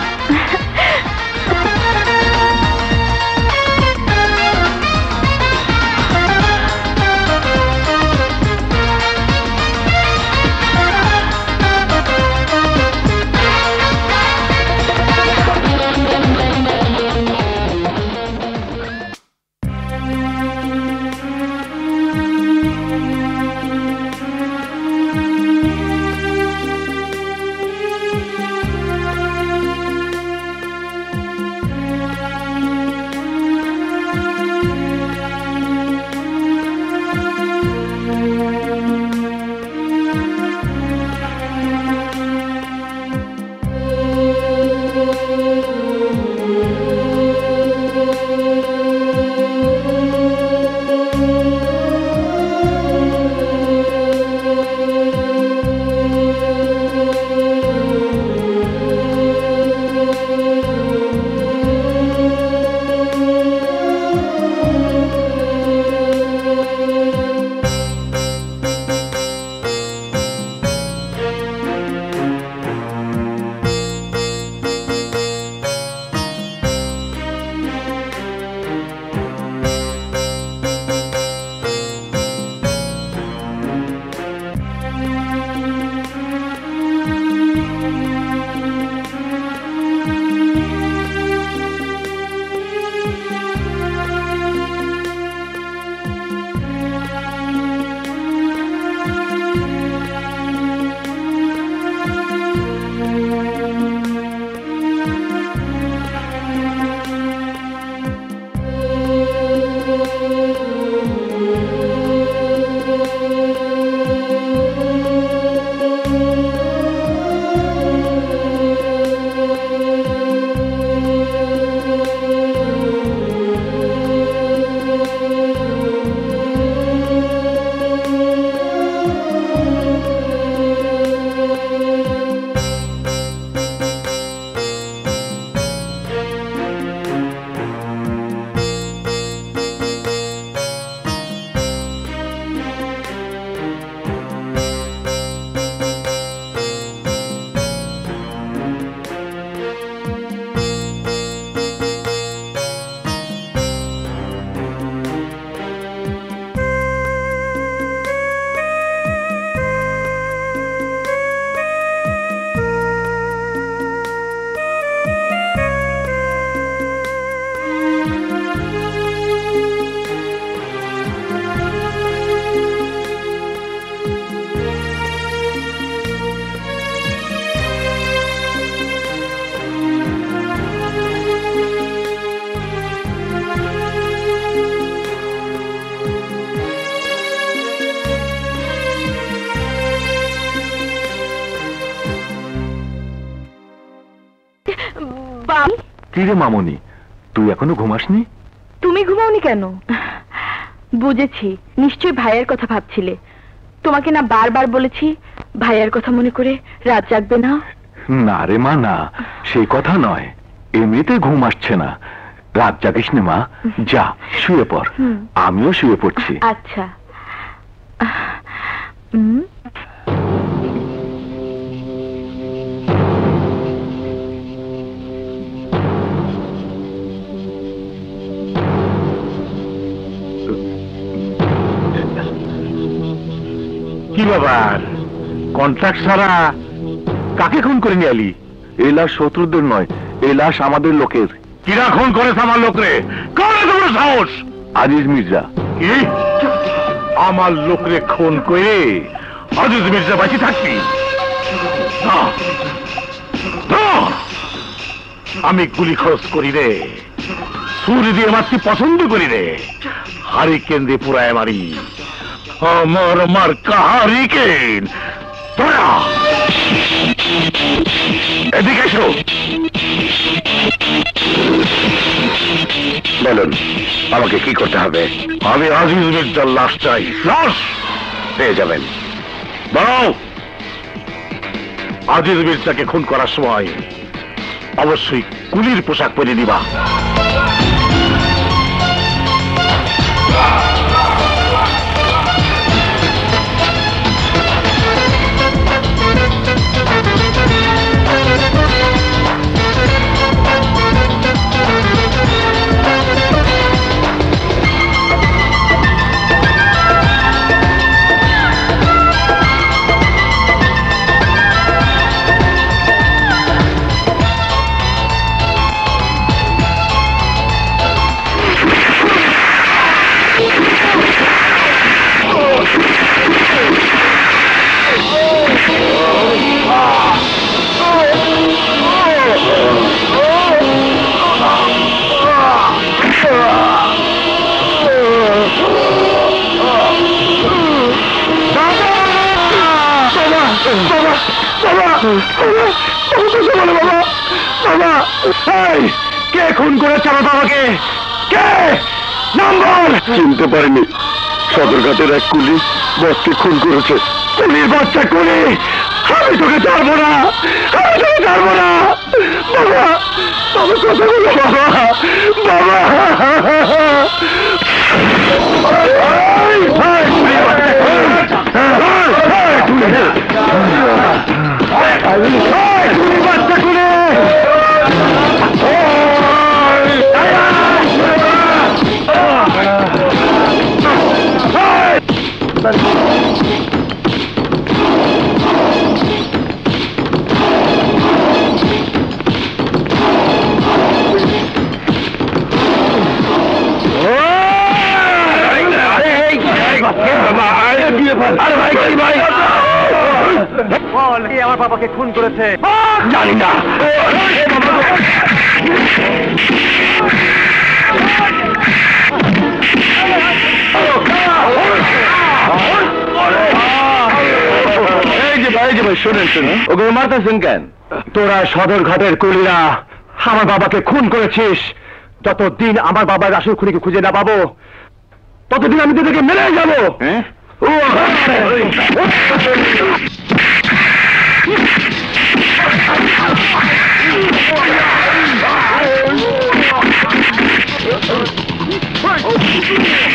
বাম কি রে মামনি তুই এখনও ঘুমাসনি? তুমি ঘুমাওনি কেন? বুঝেছি ভাইয়ের কথা ভাবছিলে। তোমাকে না বারবার বলেছি ভাইয়ের কথা মনে করে রাত জাগবে না? না রে মা না। সেই কথা নয়। এমনিতে ঘুম আসছে না। রাত জাগিস নে মা। যা শুয়ে পড়। আমিও শুয়ে পড়ছি। আচ্ছা। কন্ট্রাক্ট ছাড়া কাকে খুন করে নিয়ে আলি এই লাশ শত্রুদের নয় এই লাশ আমাদের লোকের। কিরা খুন করেছে আমার লোকরে? করে তোমার সাহস? আজিজ মির্জা। কি? আমার লোকরে খুন করে আজিজ মির্জা বাঁচি থাকবি? আমি গুলি খরচ করি রে। ছুরি দিয়ে মারতে পছন্দ করি রে। হারিকেন দিয়ে পুরায় মারি। আমার মার হারিকেন তোরা এদিকে এসো। বলুন, আমাকে কি করতে হবে? আমি আজিজ মির্জার লাশ চাই, লাশ পেয়ে যাবেন। দাঁড়াও আজিজ মির্জাকে খুন করার সময় অবশ্যই কুলির পোশাক পরে নিবা। চিনতে পারিনি। সদরঘাটের এক কুলি বসকে খুন করেছে। কুলির বাচ্চা কুলি! আমি তোকে ছাড়বো না! আমি তোকে ছাড়বো না! বাবা বাবা কথা বলো বাবা বাবা। বাচ্চা, এই, এই, কুলি। এই, কুলির বাচ্চা কুলি আমার বাবাকে খুন করেছে তোরা সদর ঘাটের কুলিরা আমার বাবাকে খুন করেছিস। যতদিন আমার বাবার আসল খুনিকে খুঁজে না পাবো ততদিন আমি তোদেরকে মেরে যাব। Oh,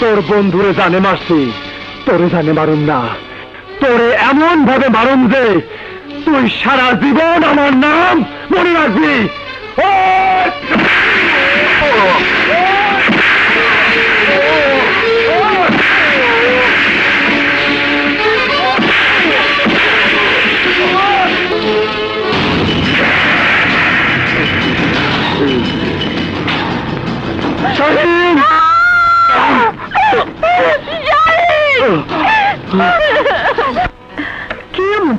তোর বন্ধুরে জানে মারছি। তোরে জানে মারুম না। তোরে এমন ভাবে মারুম যে তুই সারা জীবন আমার নাম মনে রাখবি।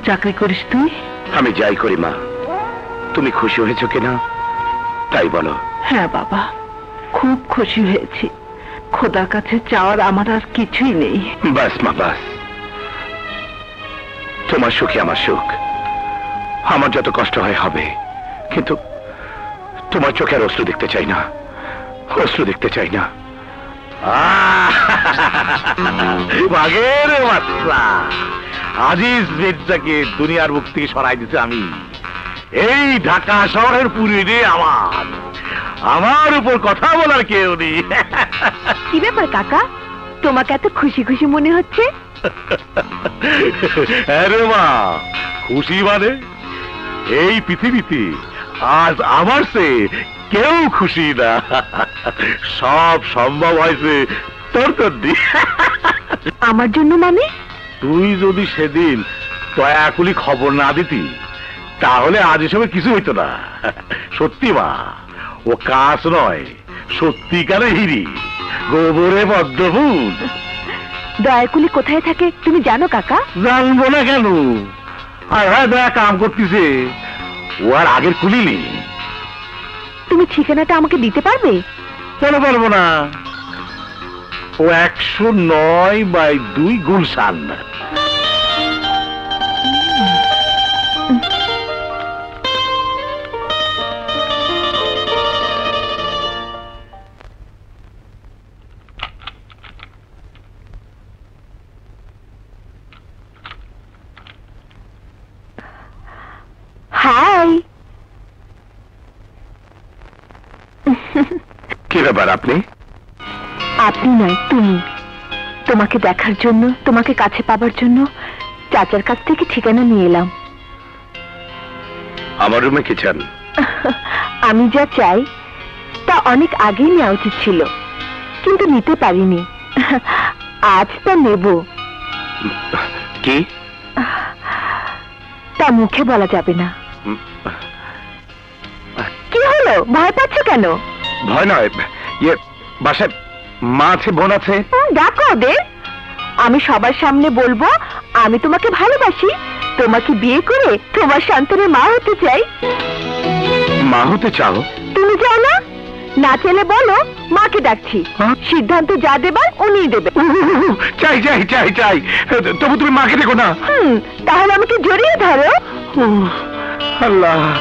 চাকরি করিস তুই? আমি যাই করি মা। তুমি খুশি হয়েছো কিনা তাই বলো। হ্যাঁ বাবা খুব খুশি হয়েছি। খোদার কাছে চাওয়ার আমার আর কিছুই নেই। বাস মা বাস। তোমার সুখে আমার সুখ। আমার যত কষ্ট হয় হবে। কিন্তু তোমার চোখে আর অশ্রু দেখতে চাই না। অশ্রু দেখতে চাই না। বাঘের বাচ্চা আজিজ মির্জাকে দুনিয়ার মুখ থেকে সরাই দিতে আমি। এই ঢাকা শহরের পুরীরে আমার। আমার উপর কথা বলার কেউ নেই। কি ব্যাপার কাকা? তোমাকে এত খুশি খুশি মনে হচ্ছে? আরে মা খুশি মানে? এই পৃথিবীতে আজ আমার সে কেউ খুশি না। সব সম্ভব হয়েছে তোর তোর দিয়ে আমার জন্য মানে? তুই যদি সেদিন দয়াকুলি খবর না দিতি তাহলে আজ এসবে কিছু হইতো না। সত্যি মা ও কাজ নয় সত্যিকারে হিরি গোবরে পদ্মফুল। দয়াকুলি কোথায় থাকে তুমি জানো কাকা? জানব না কেন? আর হ্যাঁ দয়া কাম করতেছে। ও আর আগের কুলি নেই। তুমি ঠিকানাটা আমাকে দিতে পারবে? কেন পারব না? ও একশো নয় বাই দুই গুলশান। হাই। কি ব্যাপার আপনি? আপনি নয় তুমি। তোমাকে দেখার জন্য তোমাকে কাছে পাবার জন্য চাচার কাছ থেকে ঠিকানা নিয়ে এলাম। আমার রুমে কি চান? আমি যা চাই তা অনেক আগেই নেওয়া উচিত ছিল কিন্তু নিতে পারিনি। আজ তা নেব। কি? তা মুখে বলা যাবে না। কি হলো? ভয় পাচ্ছ কেন? ভয় নয় ইয়ে বাসায় মা আছে বোন আছে? হুম, ডাকো ওদের। আমি সবার সামনে বলব আমি তোমাকে ভালোবাসি। তোমাকে বিয়ে করে তোমার সন্তানের মা হতে চাই। মা হতে চাও? তুমি চাও না? না চাইলে বলো মাকে ডাকছি। সিদ্ধান্ত যা দেবার উনি দেবে। চাই চাই চাই চাই। তবু তুমি মাকে দেখো না। হুম তাহলে আমাকে জড়িয়ে ধরো। আল্লাহ।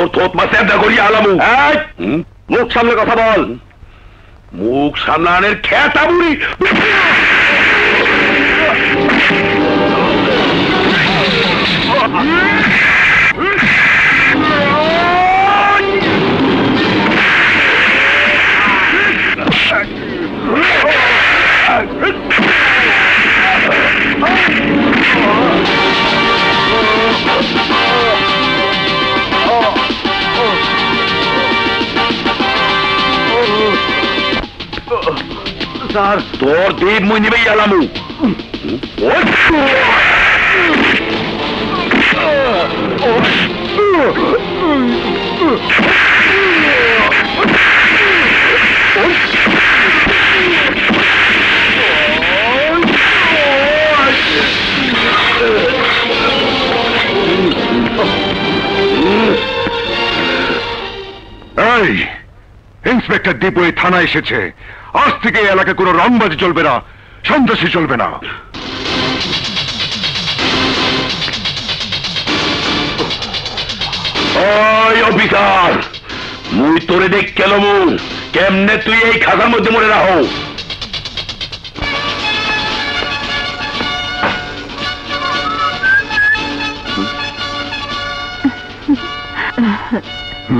তোর থোত মাসে আড্ডা করি আলামু। মুখ সামনে কথা বল। মুখ সামলানের খেতা স্যার তোর দেব মই নিবেই আলামু ওই! ইন্সপেক্টর দীপু এই থানা এসেছে আজ থেকে এলাকায় কোনো রংবাজি চলবে না সন্ত্রাসী চলবে না। ওই অফিসার মুই তোরে দেখ কেলমু কেমনে তুই এই খাতার মধ্যে মরে রাখো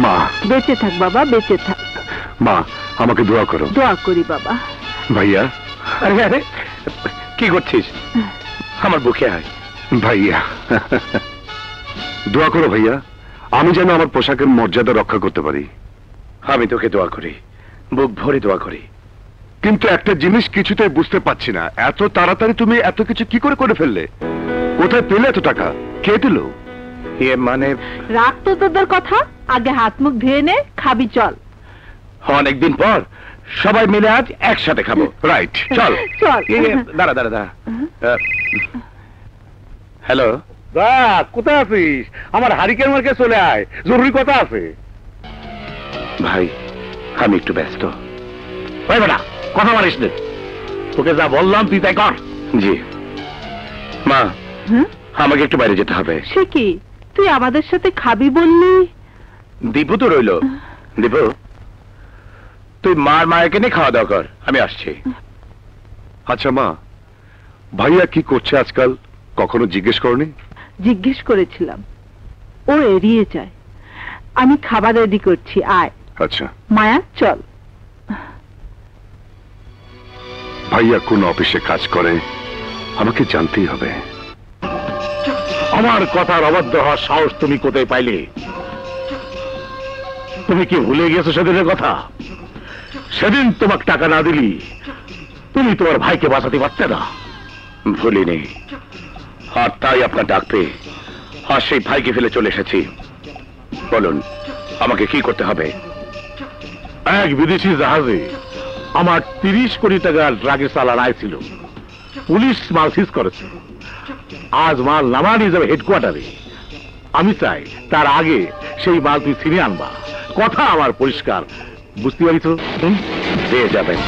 মা। বেঁচে থাক বাবা বেঁচে থাক। মা আমাকে দোয়া করো। দোয়া করি বাবা। ভাইয়া আরে আরে কি করছিস? আমার বুকে আয়। ভাইয়া দোয়া করো ভাইয়া আমি যেন আমার পোশাকের মর্যাদা রক্ষা করতে পারি। আমি তোকে দোয়া করি বুক ভরে দোয়া করি। কিন্তু একটা জিনিস কিছুতেই বুঝতে পারছি না এত তাড়াতাড়ি তুমি এত কিছু কি করে করে ফেললে? কোথায় পেলে এত টাকা? কে দিল? এ মানে রাখ তো তোদের কথা? আগে হাত মুখ ধুয়ে নে খাবি চল। অনেকদিন পর সবাই মিলে আজ একসাথে খাব। রাইট চল। চল। দাঁড়া দাঁড়া দাঁড়া। হ্যালো। দা কোথায় আছিস? আমার হারিকেন মার্কে চলে আয়। জরুরি কথা আছে। ভাই আমি একটু ব্যস্ত। ওই বেটা কথা মারিস নে। তোকে যা বললাম তুই তাই কর। জি। মা হুম? আমাকে একটু বাইরে যেতে হবে। সে কি? তুই আমাদের সাথে খাবি বললি? দীপু তো রইল। দীপু? তুই মার মায়াকে নিয়ে খাওয়া দাওয়া কর। আমি আসছি। আচ্ছা মা ভাইয়া কি করছে আজকাল? কখনো জিজ্ঞেস করনি? জিজ্ঞেস করেছিলাম। ও এড়িয়ে যায়। আমি খাবার রেডি করছি আয়। আচ্ছা। মায়া চল। ভাইয়া কোন অফিসে কাজ করে আমাকে জানতেই হবে। আমার কথার অবাধ্য হওয়ার সাহস তুমি কোথায় পাইলে? তুমি কি ভুলে গেছো সেদিনের কথা? সেদিন তোমাকে টাকা না দিলি, তুমি তোমার ভাইকে বাঁচাতে পারতে না। ভুলিনি। আর তাই আপনার ডাক পেয়ে আর সেই ভাইকে ফেলে চলে এসেছি। বলুন, আমাকে কি করতে হবে? এক বিদেশি জাহাজে আমার তিরিশ কোটি টাকা ড্রাগের চালান আইছিল পুলিশ মাল সিজ করেছে। আজ মাল নামা নিয়ে যাবে হেডকোয়ার্টারে। আমি চাই তার আগে সেই মাল তুই ছিনিয়ে আনবা। কথা আমার পরিষ্কার। বুঝতে পারিস হুম? যে যাবেন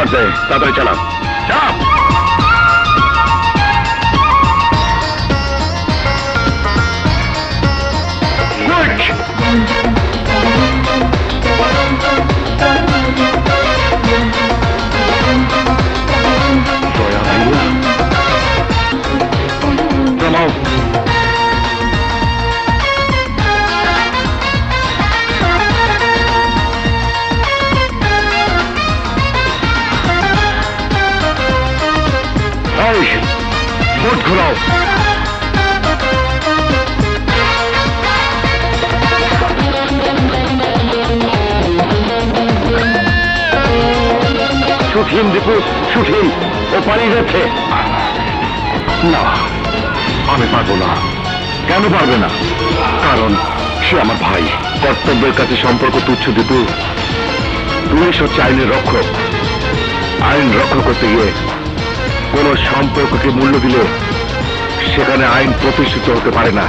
ছাড় দে তাড়াতাড়ি চালাম চাপ দয়া ভাইয়া ভোট ঘুরাও। শুঠিন দীপু শুঠিন ও পালিয়ে যাচ্ছে। না, আমি পারব না। কেন পারবে না? কারণ সে আমার ভাই। কর্তব্যের কাছে সম্পর্ক তুচ্ছ দীপু। পুলিশ হচ্ছে আইনের রক্ষক। আইন রক্ষা করতে গিয়ে কোন সম্পর্ককে মূল্য দিলে সেখানে আইন প্রতিষ্ঠিত হতে পারে না।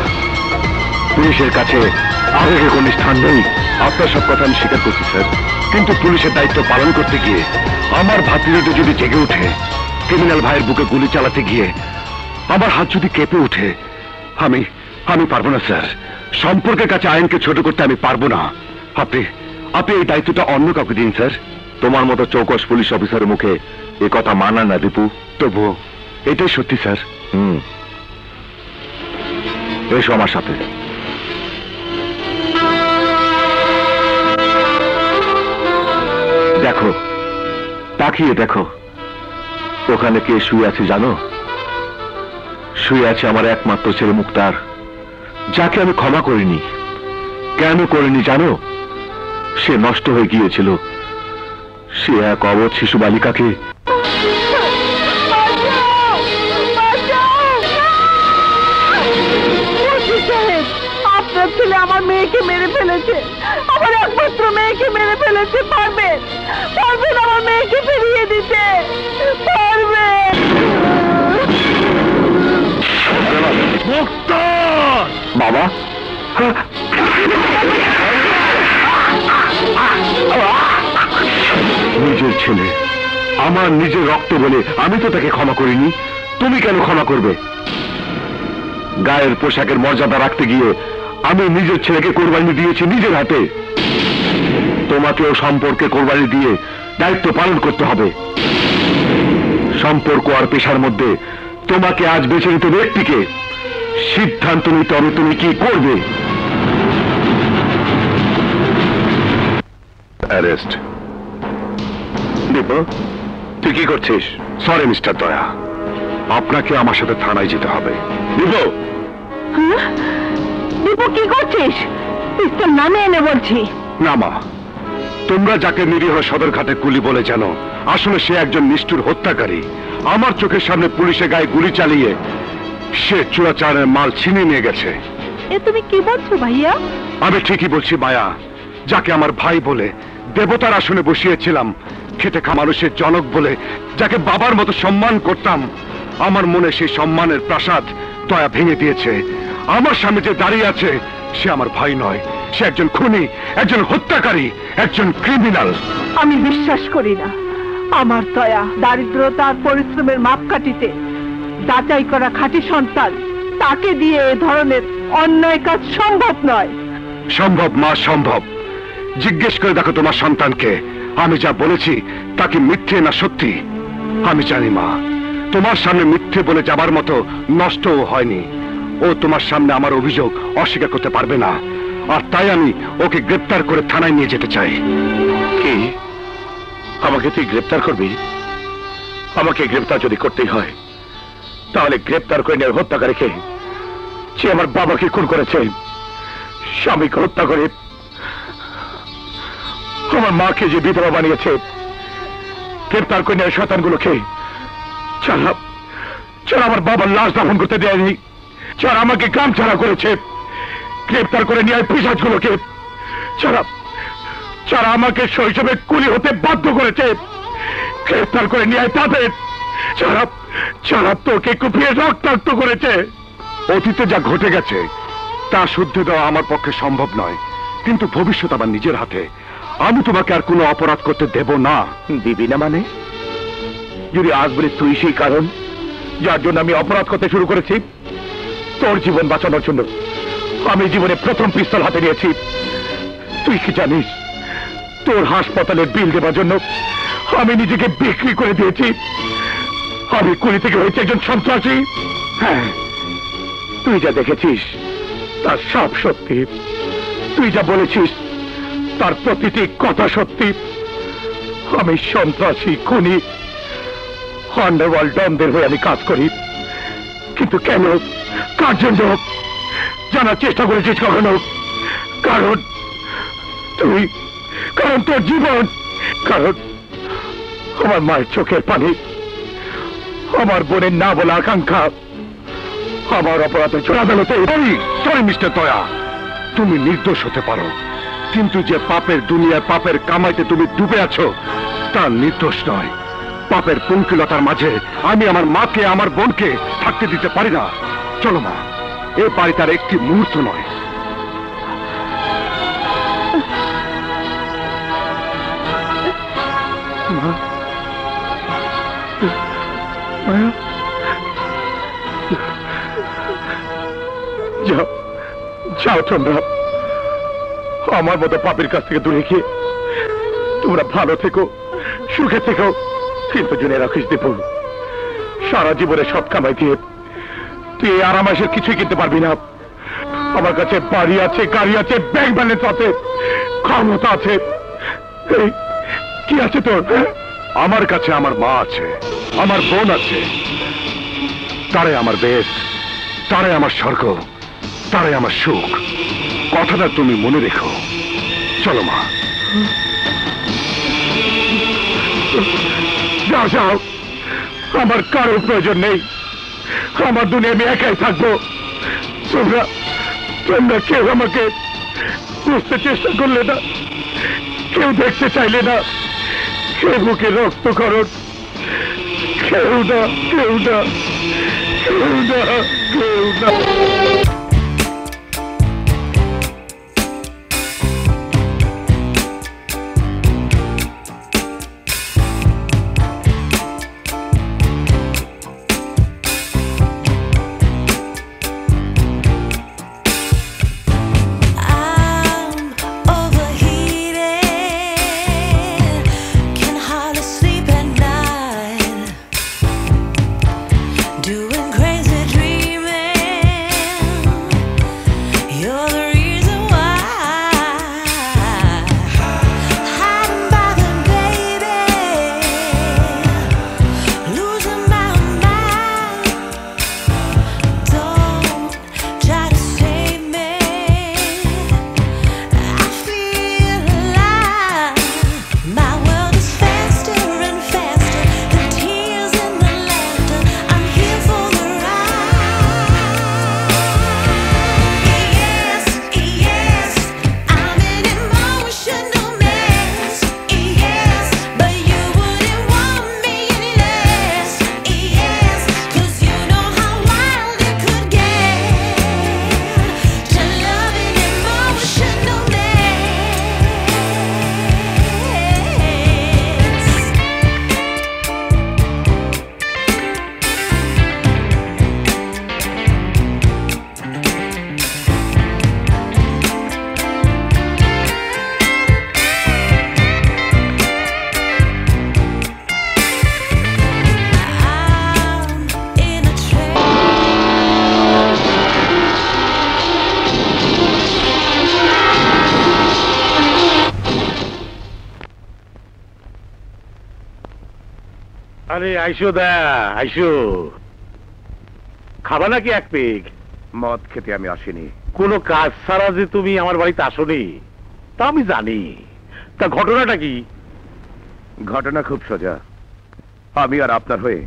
পুলিশের কাছে আবেগের কোনো স্থান নেই, আপনার সব কথা আমি স্বীকার করছি, স্যার। কিন্তু পুলিশের দায়িত্ব পালন করতে গিয়ে আমার ভাতৃটা যদি জেগে ওঠে, ক্রিমিনাল ভাইয়ের বুকে গুলি চালাতে গিয়ে আমার হাত যদি কেঁপে ওঠে, আমি আমি পারব না, স্যার। সম্পর্কের কাছে আইনকে ছোট করতে আমি পারব না। আপনি আপনি এই দায়িত্বটা অন্য কাউকে দিন, স্যার। তোমার মতো চৌকস পুলিশ অফিসারের মুখে এ মানা না দীপু তবুও, এটাই সত্যি, স্যার। হুম। এসো আমার সাথে। দেখো, তাকিয়ে দেখো, ওখানে কে শুয়ে আছে জানো? শুয়ে আছে আমার একমাত্র ছেলে মুক্তার, যাকে আমি ক্ষমা করিনি। কেন করিনি জানো? সে নষ্ট হয়ে গিয়েছিল। সে এক অবধ শিশু বালিকাকে ছেলে আমার মেয়েকে মেরে ফেলেছে। আমার একমাত্র মেয়েকে মেরে ফেলেছে পারবেন পারবেন আমার মেয়েকে ফিরিয়ে দিতে। পারবেন বাবা? নিজের ছেলে আমার নিজের রক্ত বলে আমি তো তাকে ক্ষমা করিনি। তুমি কেন ক্ষমা করবে? গায়ের পোশাকের মর্যাদা রাখতে গিয়ে আমি নিজের ছেলেকে কোরবানি দিয়েছি নিজের হাতে। তোমাকেও সম্পর্কে কোরবানি দিয়ে দায়িত্ব পালন করতে হবে। সম্পর্ক আর পেশার মধ্যে তোমাকে আজ বেছে নিতে ব্যক্তিকে সিদ্ধান্ত নিতে হবে তুমি কি করবে। অ্যারেস্ট। দীপ তুই কি করছিস? সরি মিস্টার দয়া। আপনাকে আমার সাথে থানায় যেতে হবে। দীপ! হ্যাঁ? দীপু কি করছিস? পিস্তল নামে এনে বলছি। না মা। তোমরা যাকে নিরীহ সদরঘাটে কুলি বলে জানো আসলে সে একজন নিষ্ঠুর হত্যাকারী। আমার চোখের সামনে পুলিশের গায়ে গুলি চালিয়ে সে চোরাচারের মাল ছিনিয়ে নিয়ে গেছে। এ তুমি কি বলছো ভাইয়া? আমি ঠিকই বলছি মায়া। যাকে আমার ভাই বলে দেবতার আসনে বসিয়েছিলাম খেটে খা মানুষের জনক বলে যাকে বাবার মতো সম্মান করতাম আমার মনে সেই সম্মানের প্রাসাদ দয়া ভেঙে দিয়েছে। আমার সামনে যে দাঁড়িয়ে আছে সে আমার ভাই নয়। সে একজন খুনি একজন হত্যাকারী একজন ক্রিমিনাল আমি বিশ্বাস করি না। আমার দয়া দারিদ্রতা আর পরিশ্রমের মাপকাঠিতে যাচাই করা খাঁটি সন্তান তাকে দিয়ে এ ধরনের অন্যায় কাজ সম্ভব নয়। সম্ভব মা সম্ভব। জিজ্ঞেস করে দেখো তোমার সন্তানকে। আমি যা বলেছি তাকে মিথ্যে না সত্যি? আমি জানি মা তোমার সামনে মিথ্যে বলে যাবার মতো নষ্টও হয়নি। ও তোমার সামনে আমার অভিযোগ অস্বীকার করতে পারবে না। আর তাই আমি ওকে গ্রেপ্তার করে থানায় নিয়ে যেতে চাই। কি? আমাকে তুই গ্রেপ্তার করবি? আমাকে গ্রেপ্তার যদি করতেই হয়, তাহলে গ্রেপ্তার করে নিয়ে হত্যাকারীকে সে আমার বাবাকে খুন করেছে, স্বামীকে হত্যা করে, আমার মাকে যে বিধবা বানিয়েছে, গ্রেপ্তার করে নেয় শতানগুলোকে যারা যারা আমার বাবার লাশ দাফন করতে দেয়নি যারা আমাকে গ্রাম ছাড়া করেছে, গ্রেপ্তার করে নিয়ে পিসাজগুলোকে। যারা যারা আমাকে শৈশবে কুলি হতে বাধ্য করেছে, গ্রেপ্তার করে নিয়ে তাদের। যারা যারা তোকে কুপিয়ে রক্তাক্ত করেছে। অতীতে যা ঘটে গেছে, তা শুদ্ধ দেওয়া আমার পক্ষে সম্ভব নয়। কিন্তু ভবিষ্যৎ আমার নিজের হাতে। আমি তোমাকে আর কোনো অপরাধ করতে দেব না। দিবি না মানে? যদি আজ বলি তুই সেই কারণ, যার জন্য আমি অপরাধ করতে শুরু করেছি তোর জীবন বাঁচানোর জন্য আমি জীবনে প্রথম পিস্তল হাতে নিয়েছি। তুই কি জানিস, তোর হাসপাতালের বিল দেওয়ার জন্য আমি নিজেকে বিক্রি করে দিয়েছি। আমি কুড়ি থেকে হয়েছে একজন সন্ত্রাসী। হ্যাঁ তুই যা দেখেছিস, তার সব সত্যি। তুই যা বলেছিস, তার প্রতিটি কথা সত্যি। আমি সন্ত্রাসী, খুনি আন্ডারওয়ার্ল্ড ডনদের হয়ে আমি কাজ করি। কিন্তু কেন? কার জন্য? জানার চেষ্টা করেছিস কখনো? কারণ তুই, কারণ তোর জীবন, কারণ আমার মায়ের চোখের পানি, আমার বোনের না বলা আকাঙ্ক্ষা, আমার অপরাধের জন্য আদালতে সরি মিস্টার দয়া। তুমি নির্দোষ হতে পারো, কিন্তু যে পাপের দুনিয়ায় পাপের কামাইতে তুমি ডুবে আছো, তা নির্দোষ নয়। পাপের পঙ্কিলতার মাঝে আমি আমার মাকে, আমার বোনকে থাকতে দিতে পারি না। চলো মা, এ বাড়ি তার একটি মুহূর্ত নয়। যাও যাও তোমরা। আমার মতো পাপের কাছ থেকে দূরে গিয়ে তোমরা ভালো থেকো, সুখে থেকো। কিন্তু জেনে রাখিস দেব সারা জীবনে সৎ কামাই দিয়ে তুই আরাম মাসের কিছুই কিনতে পারবি না। আমার কাছে বাড়ি আছে, গাড়ি আছে ব্যাংক ব্যালেন্স আছে, ক্ষমতা আছে। কি আছে তোর? আমার কাছে আমার মা আছে, আমার বোন আছে। তারে আমার বেশ তারে আমার স্বর্গ তারে আমার সুখ। কথাটা তুমি মনে রেখো। চলো মা। যাও যাও। আমার কারোর প্রয়োজন নেই। আমার দুনিয়া আমি একাই থাকব। তোমরা তোমরা কেউ আমাকে বুঝতে চেষ্টা করলে না। কেউ দেখতে চাইলে না। কেউ বুকে রক্তকরণ কেউ না কেউ না কেউ না কেউ না। আরে আইসো দা আইসো। খাবা নাকি এক পেগ? মদ খেতে আমি আসিনি। কোনো কাজ ছাড়া যে তুমি আমার বাড়িতে আসনি তা আমি জানি। তা ঘটনাটা কি? ঘটনা খুব সোজা। আমি আর আপনার হয়ে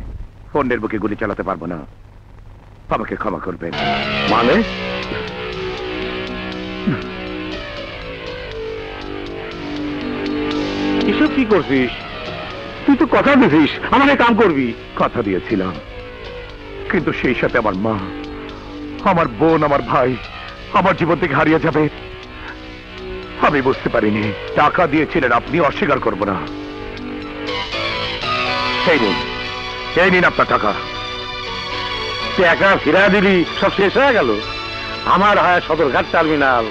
ফোনের বুকে গুলি চালাতে পারব না। আমাকে ক্ষমা করবেন। মানে? এসব কি করছিস? তুই তো কথা দিছিস, আমাকে কাম করবি। কথা দিয়েছিলাম। কিন্তু সেই সাথে আমার মা, আমার বোন, আমার ভাই, আমার জীবন থেকে হারিয়ে যাবে। আমি বুঝতে পারিনি, টাকা দিয়েছিলেন, আপনি অস্বীকার করব না। এই নিন এই নিন আপনার টাকা। টাকা ফিরা দিলি, সব শেষ হয়ে গেল। আমার হয় Sadarghat terminal,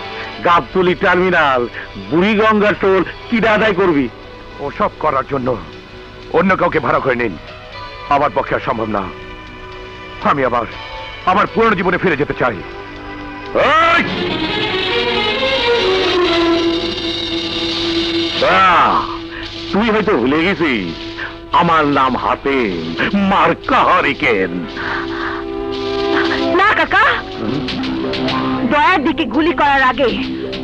Gabtali terminal Buriganga toll কিরা আদায় করবি। ওসব করার জন্য অন্য কাউকে ভাড়া করে নিন। আমার পক্ষে আর সম্ভব না। আমি আবার আমার পুরনো জীবনে ফিরে যেতে চাই। তুই হয়তো ভুলে গেছিস আমার নাম হাতে মার্কা হরিকেন। না কাকা। দয়ার দিকে গুলি করার আগে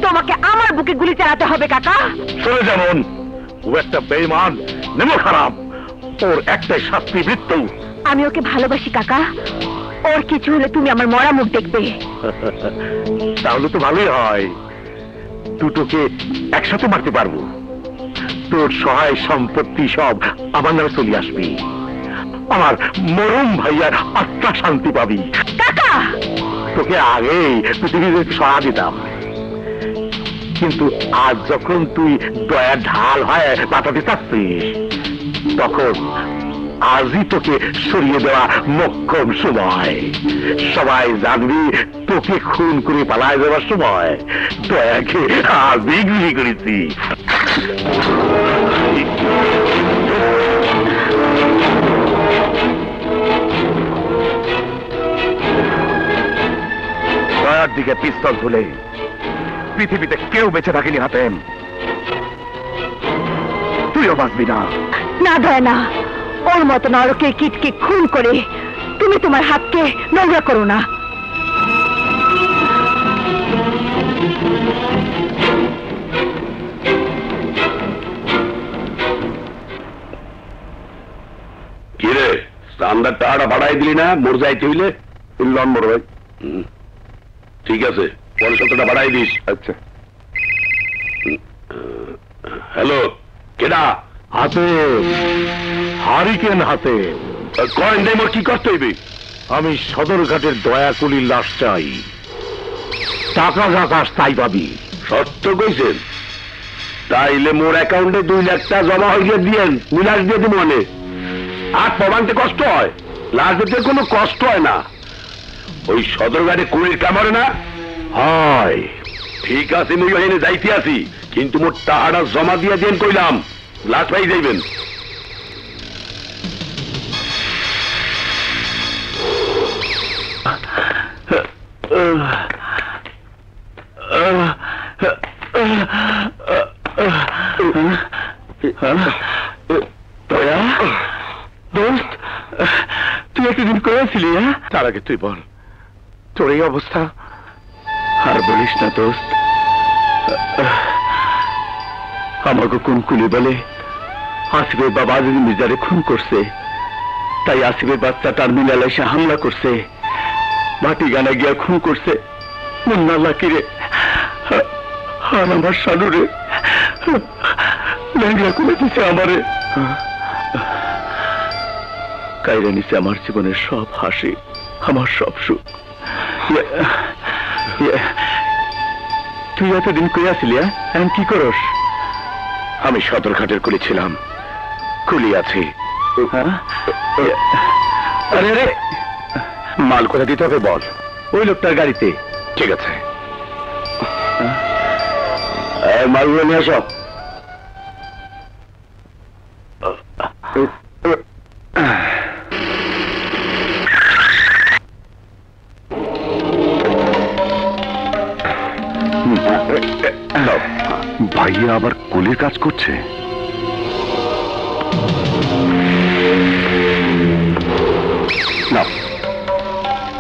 তোমাকে আমার বুকে গুলি চালাতে হবে কাকা। শুনে যেমন ও একটা বেইমান নেমো খারাপ। ওর একটাই শাস্তি মৃত্যু। আমি ওকে ভালোবাসি কাকা। ওর কিছু হলে তুমি আমার মরা মুখ দেখবে। তাহলে তো ভালোই হয়। দুটোকে একসাথে মারতে পারব। তোর সহায় সম্পত্তি সব আমার নামে চলে আসবি। আমার মরম ভাইয়ার আত্মা শান্তি পাবি। কাকা! তোকে আগেই পৃথিবীতে সহা দিতাম। কিন্তু আজ যখন তুই দয়ার ঢাল হয় বাঁচাতে চাচ্ছিস তখন আজই তোকে সরিয়ে দেওয়া মক্ষম সময়। সবাই জানবি, তোকে খুন করে পালায় দেওয়ার সময় দয়াকে আজই গৃহী করেছি। দয়ার দিকে পিস্তল তুলে, পৃথিবীতে কেউ বেঁচে থাকেনি হাতেন তুইও বাঁচবি না। না দয়া না ওর মতো নরকে কিটকে খুন করে তুমি তোমার হাতকে নোংরা করো না। কিরে চান্দার টাকাটা বাড়াই দিলি না মোর যাইতে হইলে লন মোর ভাই। ঠিক আছে পরের সপ্তাহটা বাড়াই দিস। আচ্ছা। হ্যালো কেডা? হাতে। হারিকেন হাতে। কয়েন মোর কি করতে হইবে? আমি সদরঘাটের দয়াকুলির লাশ চাই। টাকা জাকাশ তাই পাবি। সত্য কইছেন। তাইলে মোর অ্যাকাউন্টে দুই লাখ টাকা জমা হয়ে দিয়েন। দুই লাখ দিয়ে দিব মনে। আর প্রমাণতে কষ্ট হয়। লাশ দিতে কোনো কষ্ট হয় না। ওই সদরঘাটে কুড়ির কামড়ে না? হয়। ঠিক আছে, মুই যাইতে আছি কিন্তু মোট টাকাটা জমা দিয়ে দেন কইলাম। লাশ পাই যাইবেন। দোস্ত তুই একদিন করেছিলি হ্যাঁ? তার আগে তুই বল। তোর এই অবস্থা আর বলিস না দোস্ত। আমাকে কোন কুলি বলে আসিফের বাবা যদি মির্জারে খুন করছে। তাই আসিফের বাচ্চা টার্মিনাল এসে হামলা করছে। মাটি গানা গিয়া খুন করছে। মুন্না লাকিরে আর আমার ল্যাংড়া করে দিছে আমারে। নিছে আমার জীবনের সব হাসি আমার সব সুখ। ইয়ে, ইয়ে, তুই এতদিন কই হ্যাঁ? কি করস? আমি সদরঘাটের করেছিলাম কুলি আছি। হ্যাঁ? আরে রে মাল কোথা দিতে হবে বল। ওই লোকটার গাড়িতে। ঠিক আছে। মালগুলো নিয়ে আসো। ভাইয়া আবার কুলির কাজ করছে? নাও।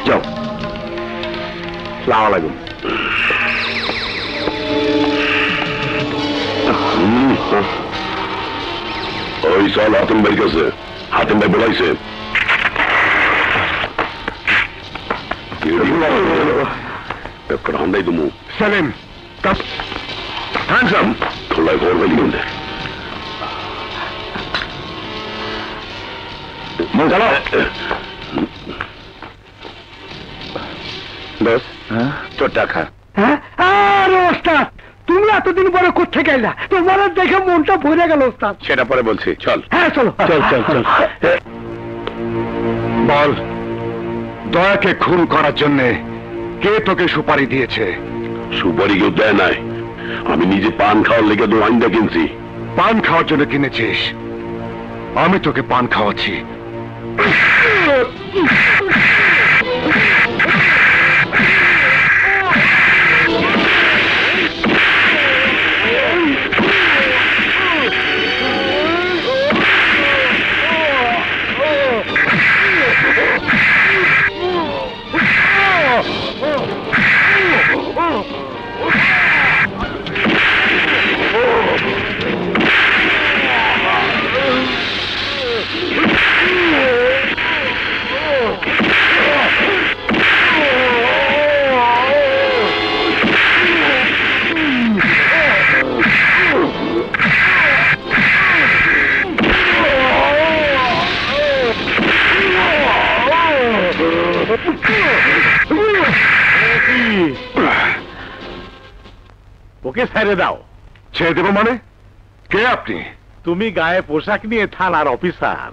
যাও। ওই চল, হাতেম ভাই কাছে। হাতেম ভাই বলাইছে একটা হান্দাই তুমি সেলিম। হ্যান্ডসাম খোলাই খবর পাইলি কোনটা চলো দোস্ত তোর টাকা হ্যাঁ? আরে ওস্তাদ তুমি এতদিন পরে তোমার দেখে মনটা ভরে গেল ওস্তাদ। সেটা পরে বলছি চল। হ্যাঁ চলো। চল চল চল। বল দয়াকে খুন করার জন্যে কে তোকে সুপারি দিয়েছে? সুপারি কেউ দেয় নাই। আমি নিজে পান খাওয়ার লেগে দোয়াইনটা কিনছি। পান খাওয়ার জন্য কিনেছিস? আমি তোকে পান খাওয়াচ্ছি। ওকে ছেড়ে দাও। ছেড়ে দেবো মানে? কে আপনি? তুমি গায়ে পোশাক নিয়ে থানার অফিসার।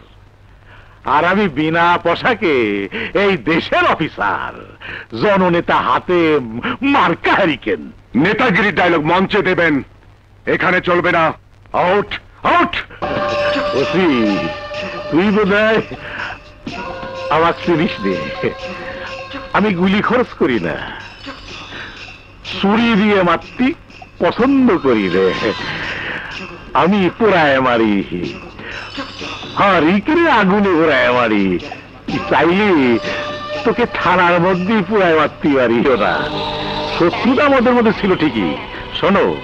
আর আমি বিনা পোশাকে এই দেশের অফিসার। জননেতা হাতে মার্কা হারিকেন নেতাগিরি ডায়লগ মঞ্চে দেবেন। এখানে চলবে না। আউট আউট ওসি তুই বোধ আমার চিনিস নে? আমি গুলি খরচ করি না। ছুরি দিয়ে মারতি। পছন্দ করি রে আমি পোড়ায় মারি। আর ইকরে আগুনে পোড়ায় মারি। চাইলে তোকে থানার মধ্যেই পোড়ায় মারতে পারি ওরা শত্রুতা আমাদের মধ্যে ছিল ঠিকই। শোনো,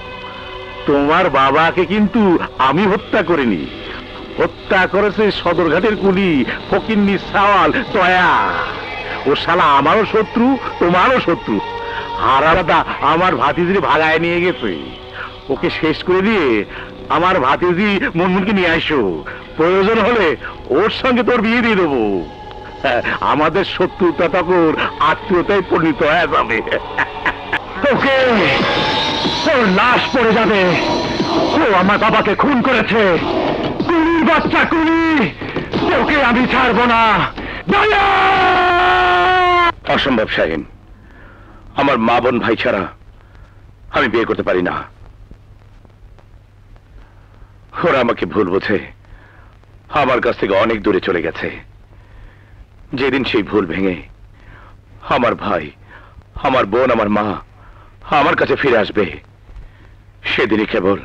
তোমার বাবাকে কিন্তু আমি হত্যা করিনি। হত্যা করেছে সদরঘাটের কুলি, ফকিন্নি সাওয়াল, দয়া। ও শালা আমারও শত্রু, তোমারও শত্রু। আলাদা, আমার ভাতিজির ভাগায় নিয়ে গেছে। ওকে শেষ করে দিয়ে আমার ভাতিজি মনমুনকে নিয়ে আসো প্রয়োজন হলে ওর সঙ্গে তোর বিয়ে দিয়ে দেবো। আমাদের শত্রুতা তখন আত্মীয়তায় পরিণত হয়ে যাবে। তোকে তোর লাশ পড়ে যাবে। ও আমার বাবাকে খুন করেছে। কুলির বাচ্চা কুলি তোকে আমি ছাড়বো না! অসম্ভব, শাহিন। আমার মা বোন ভাই ছাড়া আমি বিয়ে করতে পারি না। ওরা আমাকে ভুল বোঝে। আমার কাছ থেকে অনেক দূরে চলে গেছে। যেদিন সেই ভুল ভেঙে আমার ভাই আমার বোন আমার মা আমার কাছে ফিরে আসবে সেদিনই কেবল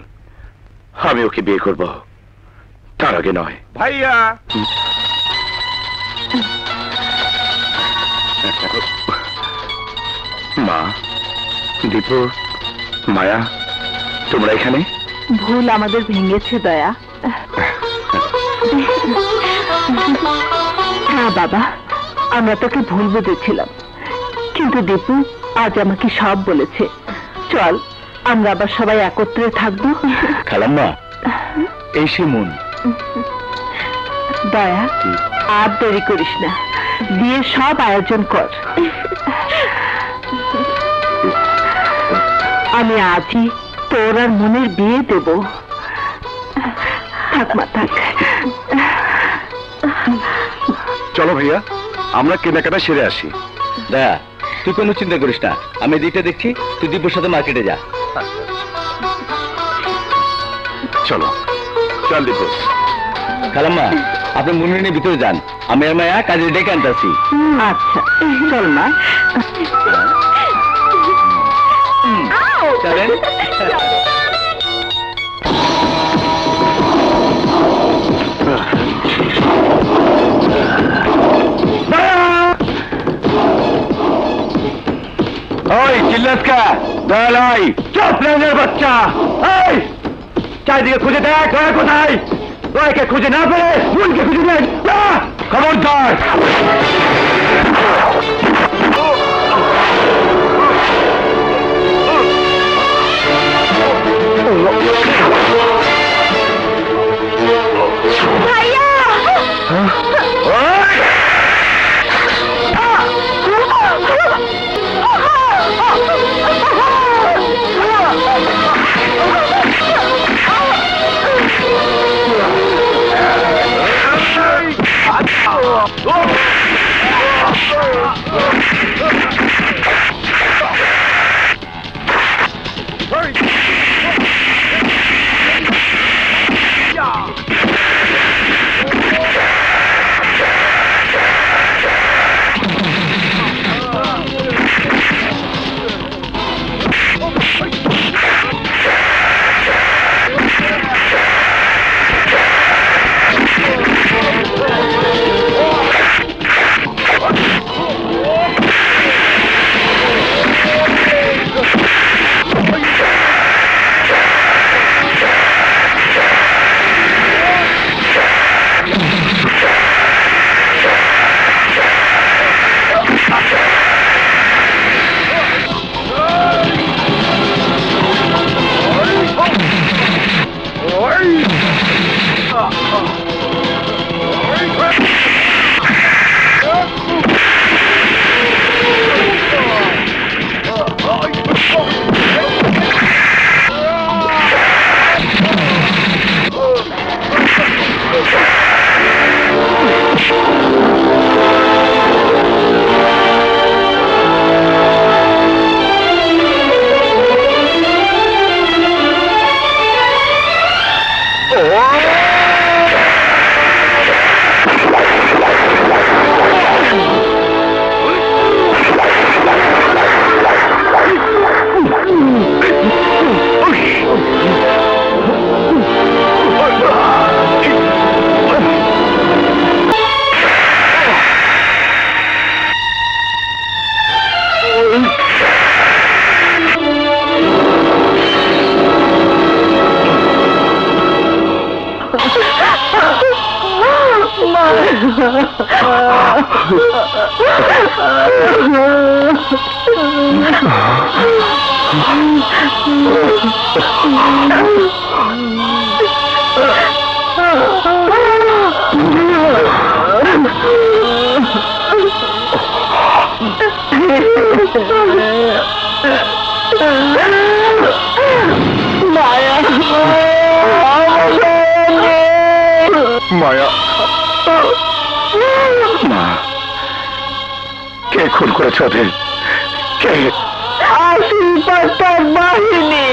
আমি ওকে বিয়ে করব। তার আগে নয়। ভাইয়া! মা দীপু মায়া তোমরা এখানে? ভুল আমাদের ভেঙেছে দয়া। হ্যাঁ বাবা আমরা তোকে ভুল বুঝেছিলাম। কিন্তু দীপু আজ আমাকে সব বলেছে। চল আমরা আবার সবাই একত্রে থাকব। খালাম্মা এই সে মন দয়া আর দেরি করিস না। বিয়ের সব আয়োজন কর। আমি আজই তোর আর মনের বিয়ে দেব। থাক মা থাক। চলো ভাইয়া আমরা কেনাকাটা সেরে আসি। দয়া তুই কোনো চিন্তা করিস না আমি দিকটা দেখছি তুই দীপুর সাথে মার্কেটে যা। চলো চল দীপু খালাম্মা আপনি মনে নিয়ে ভিতরে যান আমি আর মায়া কাজে ডেকে আনতেছি আচ্ছা চল মা। চলেন ওই চিল্লাসকা দয়ালয় চুপ রাজের বাচ্চা এই চারিদিকে খুঁজে দেখ দয়া কোথায় দয়াকে খুঁজে না পেলে ভুলকে খুঁজে দেখ যা, খবরদার rock. মায়া খুন করেছে ওদের। কে? আশীর্বাদ বাহিনী।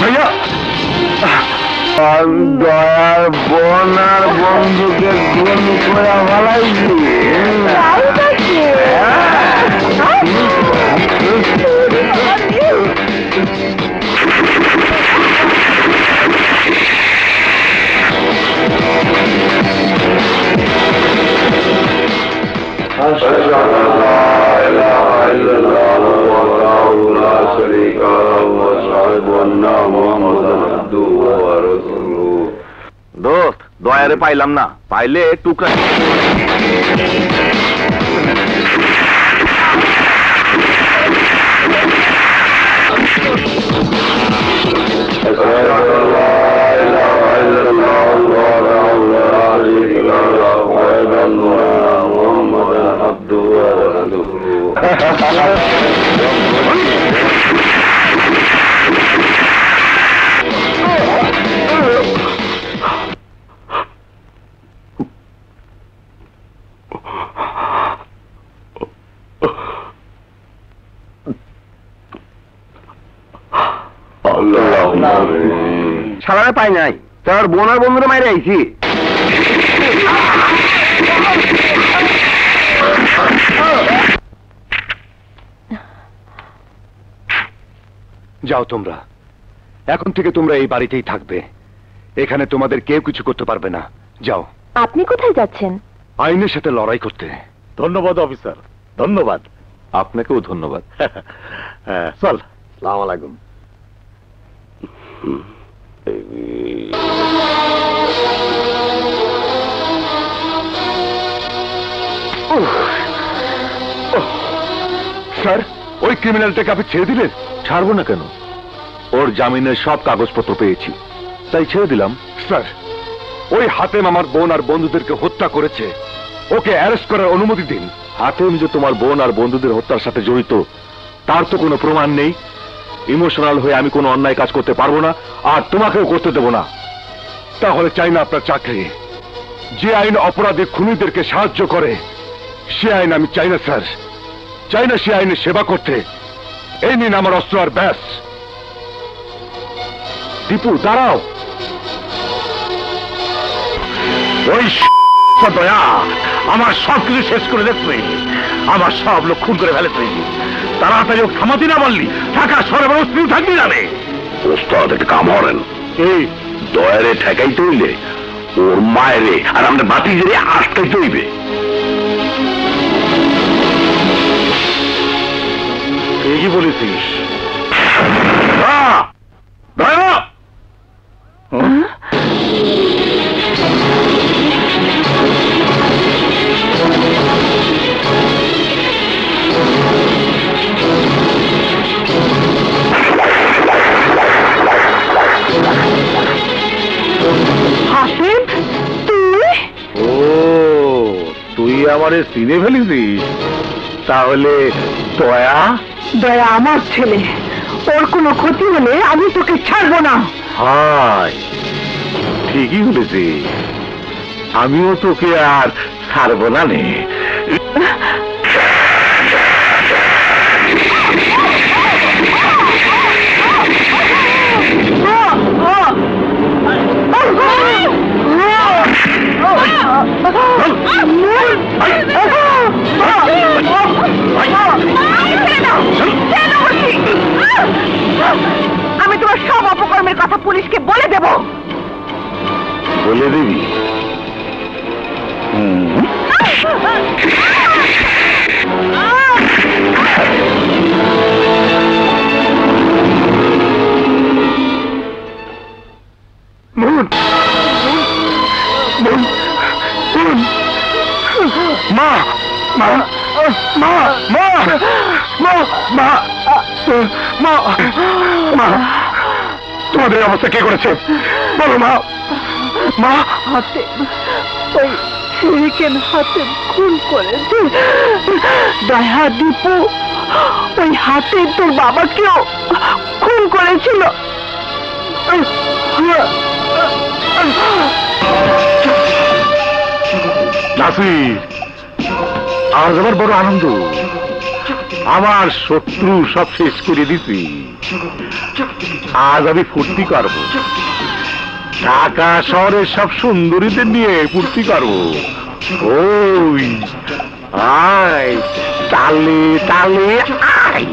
ভাইয়া! দয়ার বোন আর বন্ধুকে গুণ করে ফেলাইছি দোস্ত দয়ারে পাইলাম না পাইলে টুকরা সালারে পাই নাই। তোর বোন আর বন্ধুরা মাইরে আইছি। যাও তোমরা। এখন থেকে তোমরা এই বাড়িতেই থাকবে। এখানে তোমাদের কেউ কিছু করতে পারবে না। যাও। আপনি কোথায় যাচ্ছেন? আইনের সাথে লড়াই করতে। ধন্যবাদ অফিসার। ধন্যবাদ। আপনাকেও ধন্যবাদ। হ্যাঁ, চল। সালাম আলাইকুম। স্যার ওই ক্রিমিনালটাকে আপনি ছেড়ে দিলেন? ছাড়বো না কেন? ওর জামিনের সব কাগজপত্র পেয়েছি। তাই ছেড়ে দিলাম। স্যার ওই হাতেম আমার বোন আর বন্ধুদেরকে হত্যা করেছে। ওকে অ্যারেস্ট করার অনুমতি দিন। হাতেম যে তোমার বোন আর বন্ধুদের হত্যার সাথে জড়িত তার তো কোনো প্রমাণ নেই। ইমোশনাল হয়ে আমি কোনো অন্যায় কাজ করতে পারব না আর তোমাকেও করতে দেবো না। তাহলে চাই না আপনার চাকরি। যে আইন অপরাধে খুনিদেরকে সাহায্য করে সে আইন আমি চাই না স্যার। চাই না সে আইনের সেবা করতে। এই নিন আমার অস্ত্র আর ব্যাস। দীপু দাঁড়াও। ওই দয়া আমার সব কিছু শেষ করে দেখবে আমার সব লোক খুন করে ফেলে তুই। তাড়াতাড়ি ও থামাতে না বললি। টাকা সরবরাহ স্ত্রী থাকবি না রে ওস্তাদ একটা কাম হরেন এই দয়ারে ঠেকাইতে হইলে ওর মায়েরে আর আমরা বাতি জেরে আটকাইতে হইবে ঠিকই বলেছিস। দয়া! হাসিম তুই? ও তুই আমারে চিনে ফেলেছিস তাহলে দয়া? দয়া আমার ছেলে। ওর কোনো ক্ষতি হলে আমি তোকে ছাড়বো না। হায় ঠিকই বলেছি আমিও তোকে আর ছাড়বো না নে। কথা পুলিশকে বলে দেব। বলে দেবি? মা! মা! মা! মা! মা! মা! মা! তোমাদের অবস্থা কে করেছে? বলো মা। মা। হাতে ওই ছিরিকেন হাতে খুন করেছে দয়া দীপু ওই হাতে তোর বাবাকেও খুন করেছিল। নাসির আজ আমার বড় আনন্দ। আমার শত্রু সব শেষ করে দিতে। আজ আমি ফুর্তি করব। ঢাকা শহরের সব সুন্দরীদের নিয়ে ফুর্তি করব। ওই, আয়, তালে তালে, আয়।